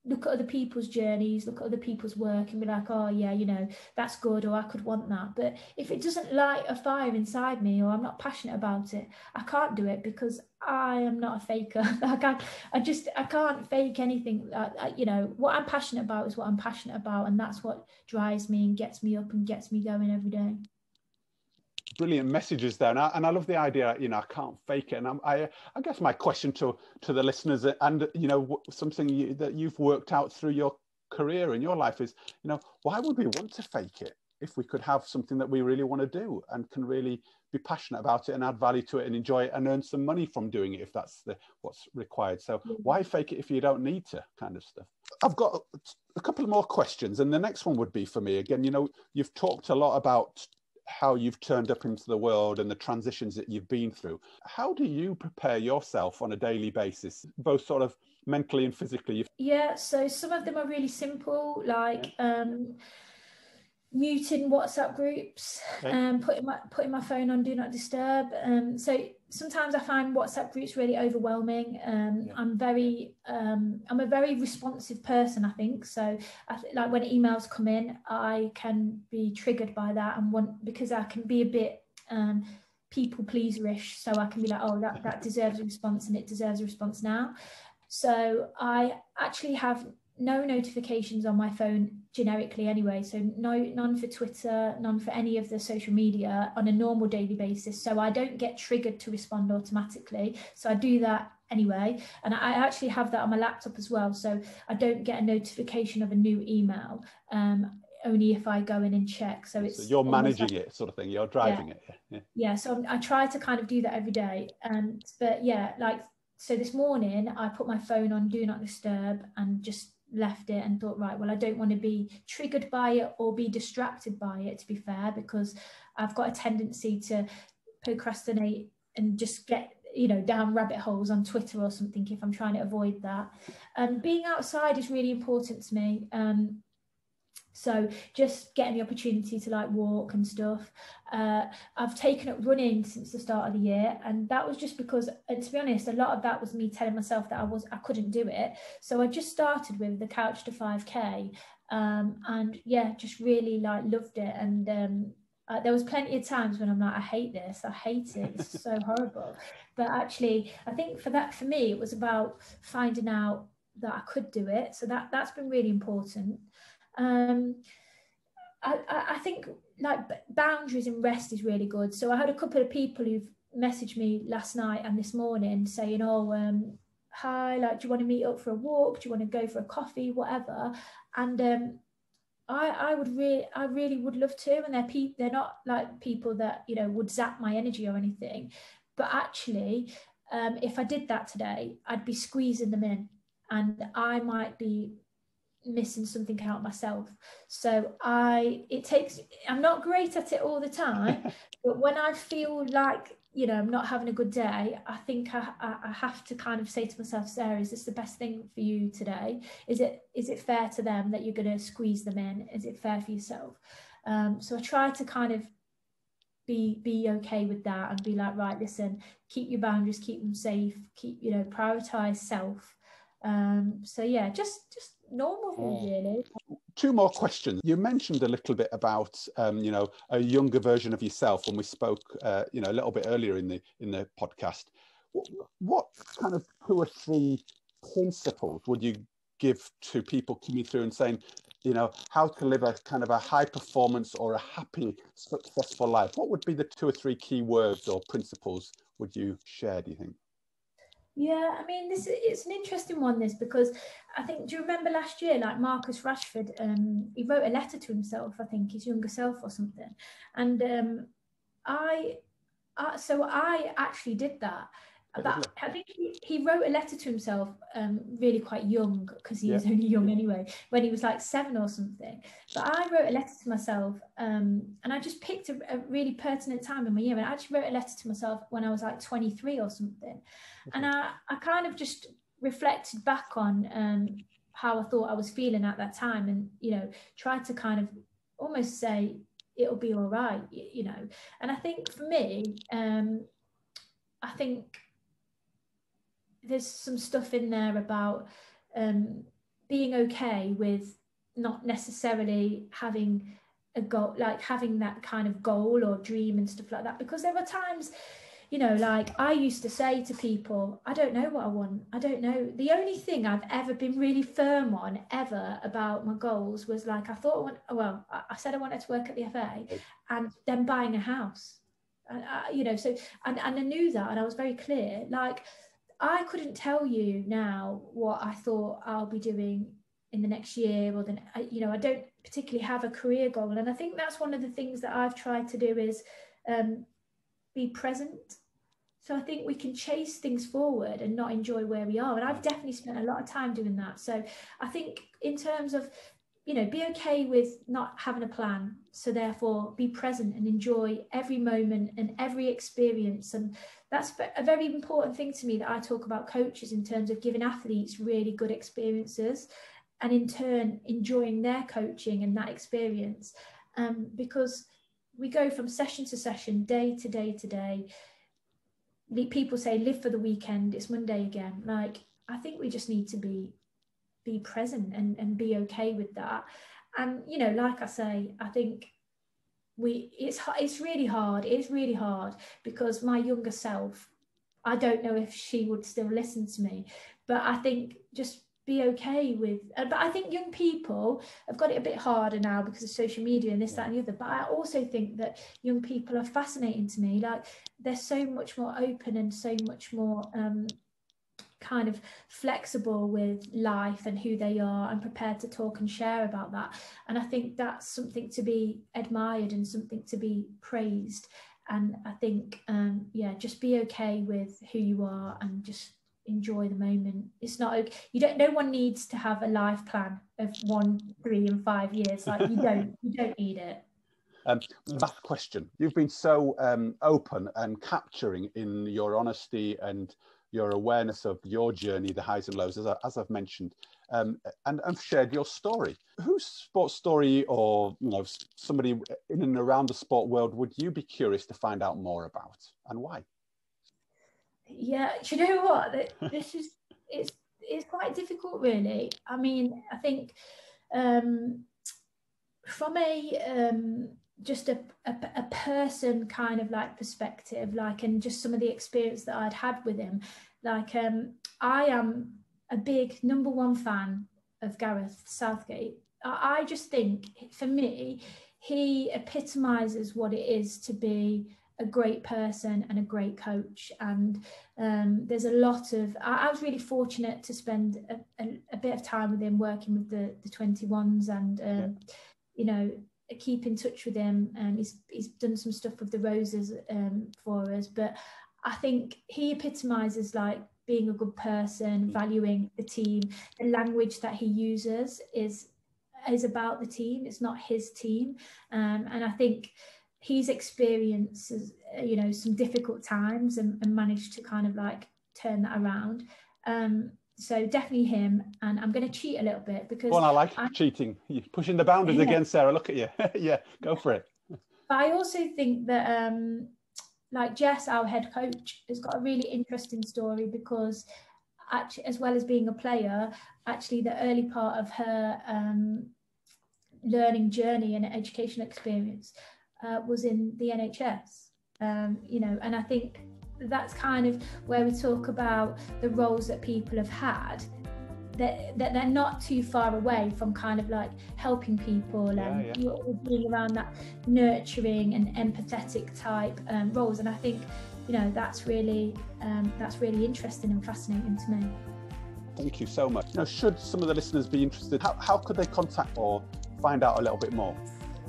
look at other people's journeys, look at other people's work and be like, oh, yeah, you know, that's good, or I could want that. But if it doesn't light a fire inside me, or I'm not passionate about it, I can't do it because I am not a faker. like I, I just, I can't fake anything. I, I, you know, what I'm passionate about is what I'm passionate about. And that's what drives me and gets me up and gets me going every day brilliant messages there, and I, and I love the idea. You know, I can't fake it, and I'm, i I guess my question to to the listeners, and you know, something you, that you've worked out through your career and your life is, you know, why would we want to fake it if we could have something that we really want to do and can really be passionate about it and add value to it and enjoy it and earn some money from doing it if that's the what's required. So mm-hmm. why fake it if you don't need to, kind of stuff. I've got a couple more questions, and the next one would be for me again. You know, you've talked a lot about how you've turned up into the world and the transitions that you've been through. How do you prepare yourself on a daily basis, both sort of mentally and physically? Yeah, so some of them are really simple, like yeah. um, muting WhatsApp groups, okay. um, putting my putting my phone on do not disturb. Um, so sometimes I find WhatsApp groups really overwhelming. Um, yeah. I'm very um, I'm a very responsive person, I think. So I th- like when emails come in, I can be triggered by that and want because I can be a bit um, people pleaserish. So I can be like, oh, that that deserves a response and it deserves a response now. So I actually have no notifications on my phone generically anyway so no none for twitter none for any of the social media on a normal daily basis so i don't get triggered to respond automatically so i do that anyway and i actually have that on my laptop as well so i don't get a notification of a new email um, only if I go in and check. So it's so you're managing like, it, sort of thing. You're driving yeah. it. Yeah. yeah. So I try to kind of do that every day. And but yeah, like so this morning I put my phone on do not disturb and just left it and thought right well i don't want to be triggered by it or be distracted by it to be fair because i've got a tendency to procrastinate and just get you know down rabbit holes on twitter or something if i'm trying to avoid that. Um, being outside is really important to me. Um, so just getting the opportunity to like walk and stuff uh, i've taken up running since the start of the year and that was just because and to be honest a lot of that was me telling myself that i was i couldn't do it so i just started with the couch to 5k um, and yeah just really like loved it and um, uh, there was plenty of times when I'm like, I hate this, I hate it, it's so horrible. But actually, I think for that, for me, it was about finding out that I could do it. So that that's been really important. Um, I, I think like boundaries and rest is really good. So I had a couple of people who've messaged me last night and this morning saying, "Oh, um, hi, like, do you want to meet up for a walk? Do you want to go for a coffee, whatever?" And um, I, I would really, I really would love to. And they're pe- they're not like people that you know would zap my energy or anything, but actually, um, if I did that today, I'd be squeezing them in, and I might be missing something out myself. So i it takes i'm not great at it all the time but when i feel like you know i'm not having a good day i think I, I have to kind of say to myself sarah is this the best thing for you today? Is it is it fair to them that you're going to squeeze them in? Is it fair for yourself? Um, so i try to kind of be be okay with that and be like right listen keep your boundaries keep them safe keep you know prioritize self. Um, so yeah just just normal things, mm. really. Two more questions. You mentioned a little bit about, um, you know, a younger version of yourself when we spoke, uh, you know, a little bit earlier in the in the podcast. What, what kind of two or three principles would you give to people coming through and saying, you know, how to live a kind of a high performance or a happy, successful life? What would be the two or three key words or principles would you share? Do you think? Yeah, I mean, this it's an interesting one. This because I think do you remember last year, like Marcus Rashford, um, he wrote a letter to himself. I think his younger self or something, and um, I, I so I actually did that, that, I think he, he wrote a letter to himself um, really quite young because he yeah. was only young anyway, when he was like seven or something. But I wrote a letter to myself um, and I just picked a, a, really pertinent time in my year. And I actually wrote a letter to myself when I was like 23 or something. Okay. And I, I kind of just reflected back on um, how I thought I was feeling at that time and, you know, tried to kind of almost say, it'll be all right, you, you know. And I think for me, um, I think there's some stuff in there about um, being okay with not necessarily having a goal like having that kind of goal or dream and stuff like that. Because there are times you know like i used to say to people i don't know what i want. I don't know. The only thing i've ever been really firm on ever about my goals was like i thought I want, well i said i wanted to work at the fa and then buying a house. And I, you know so and, and i knew that and i was very clear. Like i couldn't tell you now what i thought i'll be doing in the next year or then you know i don't particularly have a career goal. And i think that's one of the things that i've tried to do is um, be present. So i think we can chase things forward and not enjoy where we are. And i've definitely spent a lot of time doing that. So i think in terms of you know be okay with not having a plan. So therefore be present and enjoy every moment and every experience. And that's a very important thing to me that i talk about coaches in terms of giving athletes really good experiences and in turn enjoying their coaching and that experience. Um, because we go from session to session day to day to day. People say live for the weekend it's monday again. Like i think we just need to be be present and, and be okay with that. And you know like i say i think we it's it's really hard it's really hard because my younger self i don't know if she would still listen to me but i think just be okay with uh, but i think young people have got it a bit harder now because of social media and this that and the other but i also think that young people are fascinating to me like they're so much more open and so much more um, kind of flexible with life and who they are and prepared to talk and share about that and i think that's something to be admired and something to be praised and i think um, yeah just be okay with who you are and just enjoy the moment. It's not okay. You don't. No one needs to have a life plan of one, three, and five years. Like you don't. you don't need it. Um, last question. You've been so um, open and capturing in your honesty and your awareness of your journey, the highs and lows, as, I, as I've mentioned, um, and, and shared your story. Whose sports story, or you know, somebody in and around the sport world, would you be curious to find out more about, and why? yeah you know what this is it's it's quite difficult really i mean i think um from a um just a, a, a person kind of like perspective like and just some of the experience that i'd had with him like um i am a big number one fan of gareth southgate I, I just think for me he epitomizes what it is to be a great person and a great coach. And um, there's a lot of, I, I, was really fortunate to spend a, a, a, bit of time with him working with the, the 21s and, um, yeah. you know, keep in touch with him. And um, he's, he's done some stuff with the Roses um, for us. But I think he epitomizes like being a good person, mm. valuing the team. The language that he uses is is about the team. It's not his team. Um, and I think he's experienced you know some difficult times and, and, managed to kind of like turn that around um so definitely him and i'm going to cheat a little bit because well i like I, cheating you're pushing the boundaries yeah. again sarah look at you yeah go for it but i also think that um like jess our head coach has got a really interesting story because actually as well as being a player actually the early part of her um learning journey and educational experience uh, was in the NHS. Um, you know, and I think that's kind of where we talk about the roles that people have had. That, that they're not too far away from kind of like helping people yeah, and yeah. you're being around that nurturing and empathetic type um, roles and I think you know that's really um, that's really interesting and fascinating to me. Thank you so much. now should some of the listeners be interested, how, how could they contact or find out a little bit more?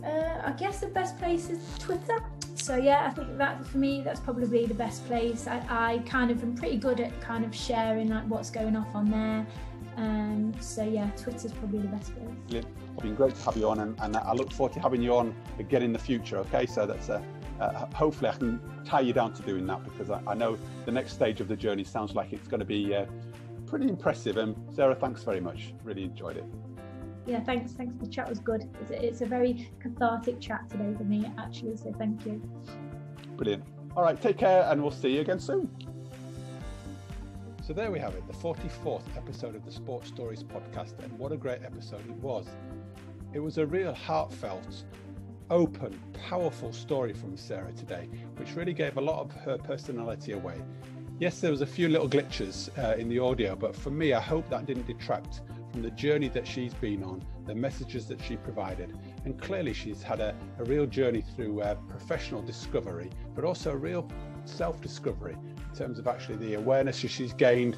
Uh, I guess the best place is Twitter. So yeah, I think that for me, that's probably the best place. I, I kind of am pretty good at kind of sharing like what's going off on there. Um, so yeah, Twitter's probably the best place. Brilliant. It's been great to have you on, and, and, I look forward to having you on again in the future. Okay, so that's hopefully I can tie you down to doing that because I, I, know the next stage of the journey sounds like it's going to be uh, pretty impressive. And Sarah, thanks very much. Really enjoyed it yeah, thanks. Thanks. The chat was good. It's a, it's a very cathartic chat today for me, actually. So thank you. Brilliant. All right. Take care, and we'll see you again soon. So there we have it, the 44th episode of the Sports Stories podcast, and what a great episode it was. It was a real heartfelt, open, powerful story from Sarah today, which really gave a lot of her personality away. Yes, there was a few little glitches uh, in the audio, but for me, I hope that didn't detract from the journey that she's been on, the messages that she provided. And clearly, she's had a, a real journey through uh, professional discovery, but also a real self discovery in terms of actually the awareness she's gained,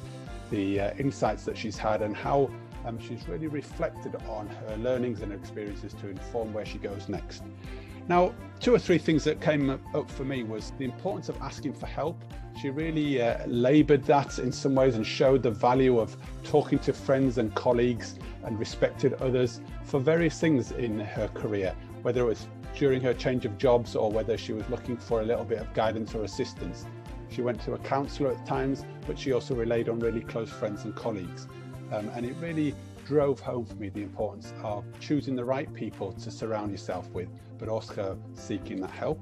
the uh, insights that she's had, and how um, she's really reflected on her learnings and experiences to inform where she goes next. Now, two or three things that came up for me was the importance of asking for help. She really uh, labored that in some ways and showed the value of talking to friends and colleagues and respected others for various things in her career, whether it was during her change of jobs or whether she was looking for a little bit of guidance or assistance. She went to a counsellor at times, but she also relied on really close friends and colleagues. Um, and it really drove home for me the importance of choosing the right people to surround yourself with, but also seeking that help.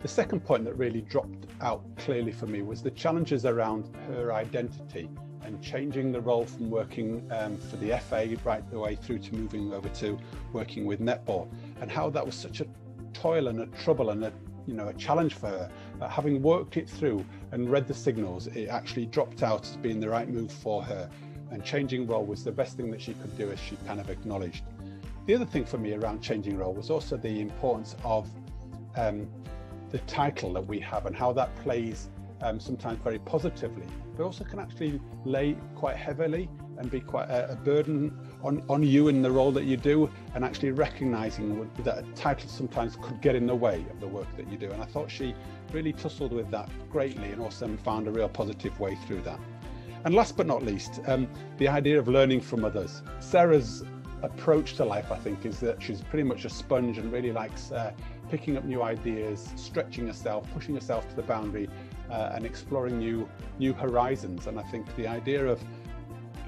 The second point that really dropped out clearly for me was the challenges around her identity and changing the role from working um, for the FA right the way through to moving over to working with netball, and how that was such a toil and a trouble and a you know a challenge for her. But having worked it through and read the signals, it actually dropped out as being the right move for her. And changing role was the best thing that she could do, as she kind of acknowledged. The other thing for me around changing role was also the importance of um, the title that we have and how that plays um, sometimes very positively, but also can actually lay quite heavily and be quite a, a, burden on, on you in the role that you do, and actually recognizing that a title sometimes could get in the way of the work that you do. And I thought she really tussled with that greatly and also found a real positive way through that. And last but not least, um, the idea of learning from others. Sarah's approach to life, I think, is that she's pretty much a sponge and really likes uh, picking up new ideas, stretching herself, pushing herself to the boundary, uh, and exploring new new horizons. And I think the idea of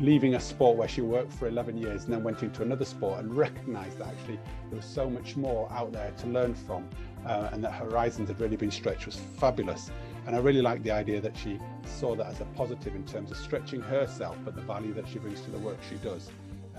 leaving a sport where she worked for 11 years and then went into another sport and recognized that actually there was so much more out there to learn from uh, and that horizons had really been stretched was fabulous. And I really like the idea that she saw that as a positive in terms of stretching herself, but the value that she brings to the work she does.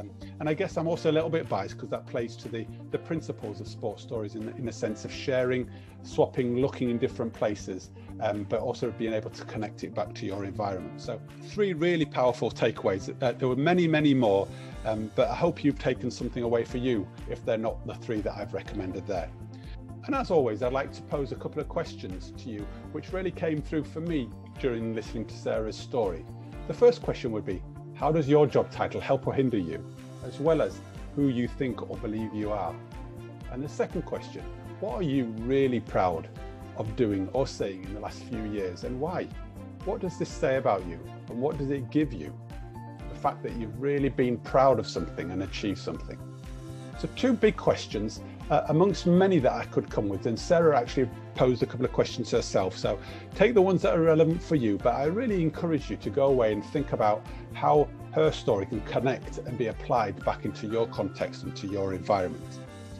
Um, and I guess I'm also a little bit biased because that plays to the, the principles of sports stories in the, in the sense of sharing, swapping, looking in different places, um, but also being able to connect it back to your environment. So, three really powerful takeaways. Uh, there were many, many more, um, but I hope you've taken something away for you if they're not the three that I've recommended there. And as always, I'd like to pose a couple of questions to you, which really came through for me during listening to Sarah's story. The first question would be How does your job title help or hinder you, as well as who you think or believe you are? And the second question What are you really proud of doing or saying in the last few years and why? What does this say about you and what does it give you? The fact that you've really been proud of something and achieved something. So, two big questions uh, amongst many that I could come with. And Sarah actually posed a couple of questions herself. So, take the ones that are relevant for you. But I really encourage you to go away and think about how her story can connect and be applied back into your context and to your environment.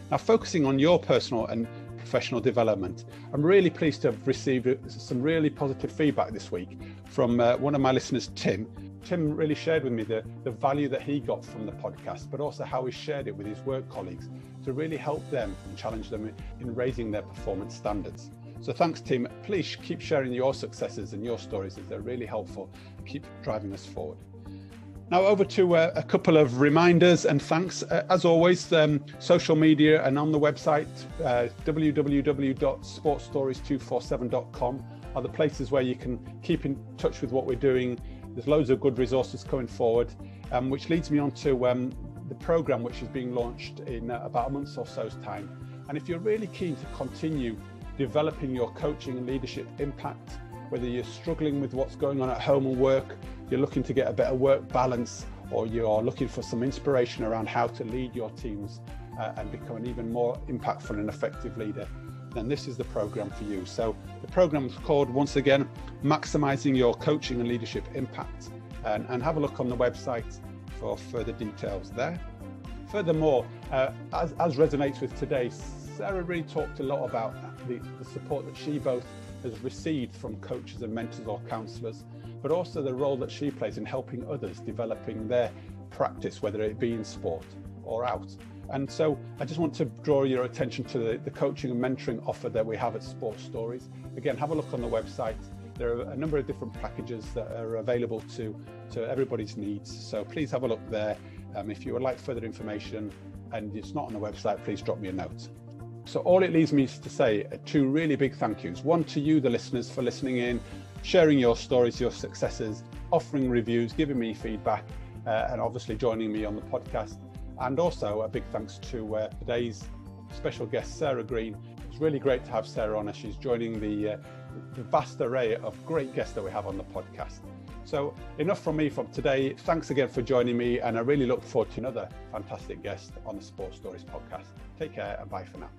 Now, focusing on your personal and professional development. I'm really pleased to have received some really positive feedback this week from uh, one of my listeners, Tim. Tim really shared with me the, the value that he got from the podcast, but also how he shared it with his work colleagues to really help them and challenge them in raising their performance standards. So thanks, Tim. Please keep sharing your successes and your stories as they're really helpful keep driving us forward. Now, over to uh, a couple of reminders and thanks. Uh, as always, um, social media and on the website, uh, www.sportstories247.com are the places where you can keep in touch with what we're doing. There's loads of good resources coming forward, um, which leads me on to um, the program which is being launched in uh, about a month or so's time. And if you're really keen to continue developing your coaching and leadership impact, whether you're struggling with what's going on at home and work, you're looking to get a better work balance, or you're looking for some inspiration around how to lead your teams uh, and become an even more impactful and effective leader, then this is the program for you. So the program is called, once again, Maximizing Your Coaching and Leadership Impact. And, and have a look on the website for further details there. Furthermore, uh, as, as resonates with today, Sarah really talked a lot about the, the support that she both has received from coaches and mentors or counselors, but also the role that she plays in helping others developing their practice, whether it be in sport or out. And so I just want to draw your attention to the, the coaching and mentoring offer that we have at Sports Stories. Again, have a look on the website. There are a number of different packages that are available to, to everybody's needs. So please have a look there. Um, if you would like further information and it's not on the website, please drop me a note. So all it leaves me is to say two really big thank yous. One to you, the listeners, for listening in, sharing your stories, your successes, offering reviews, giving me feedback, uh, and obviously joining me on the podcast. And also a big thanks to uh, today's special guest, Sarah Green. It's really great to have Sarah on as she's joining the, uh, the vast array of great guests that we have on the podcast. So enough from me from today. Thanks again for joining me, and I really look forward to another fantastic guest on the Sports Stories podcast. Take care and bye for now.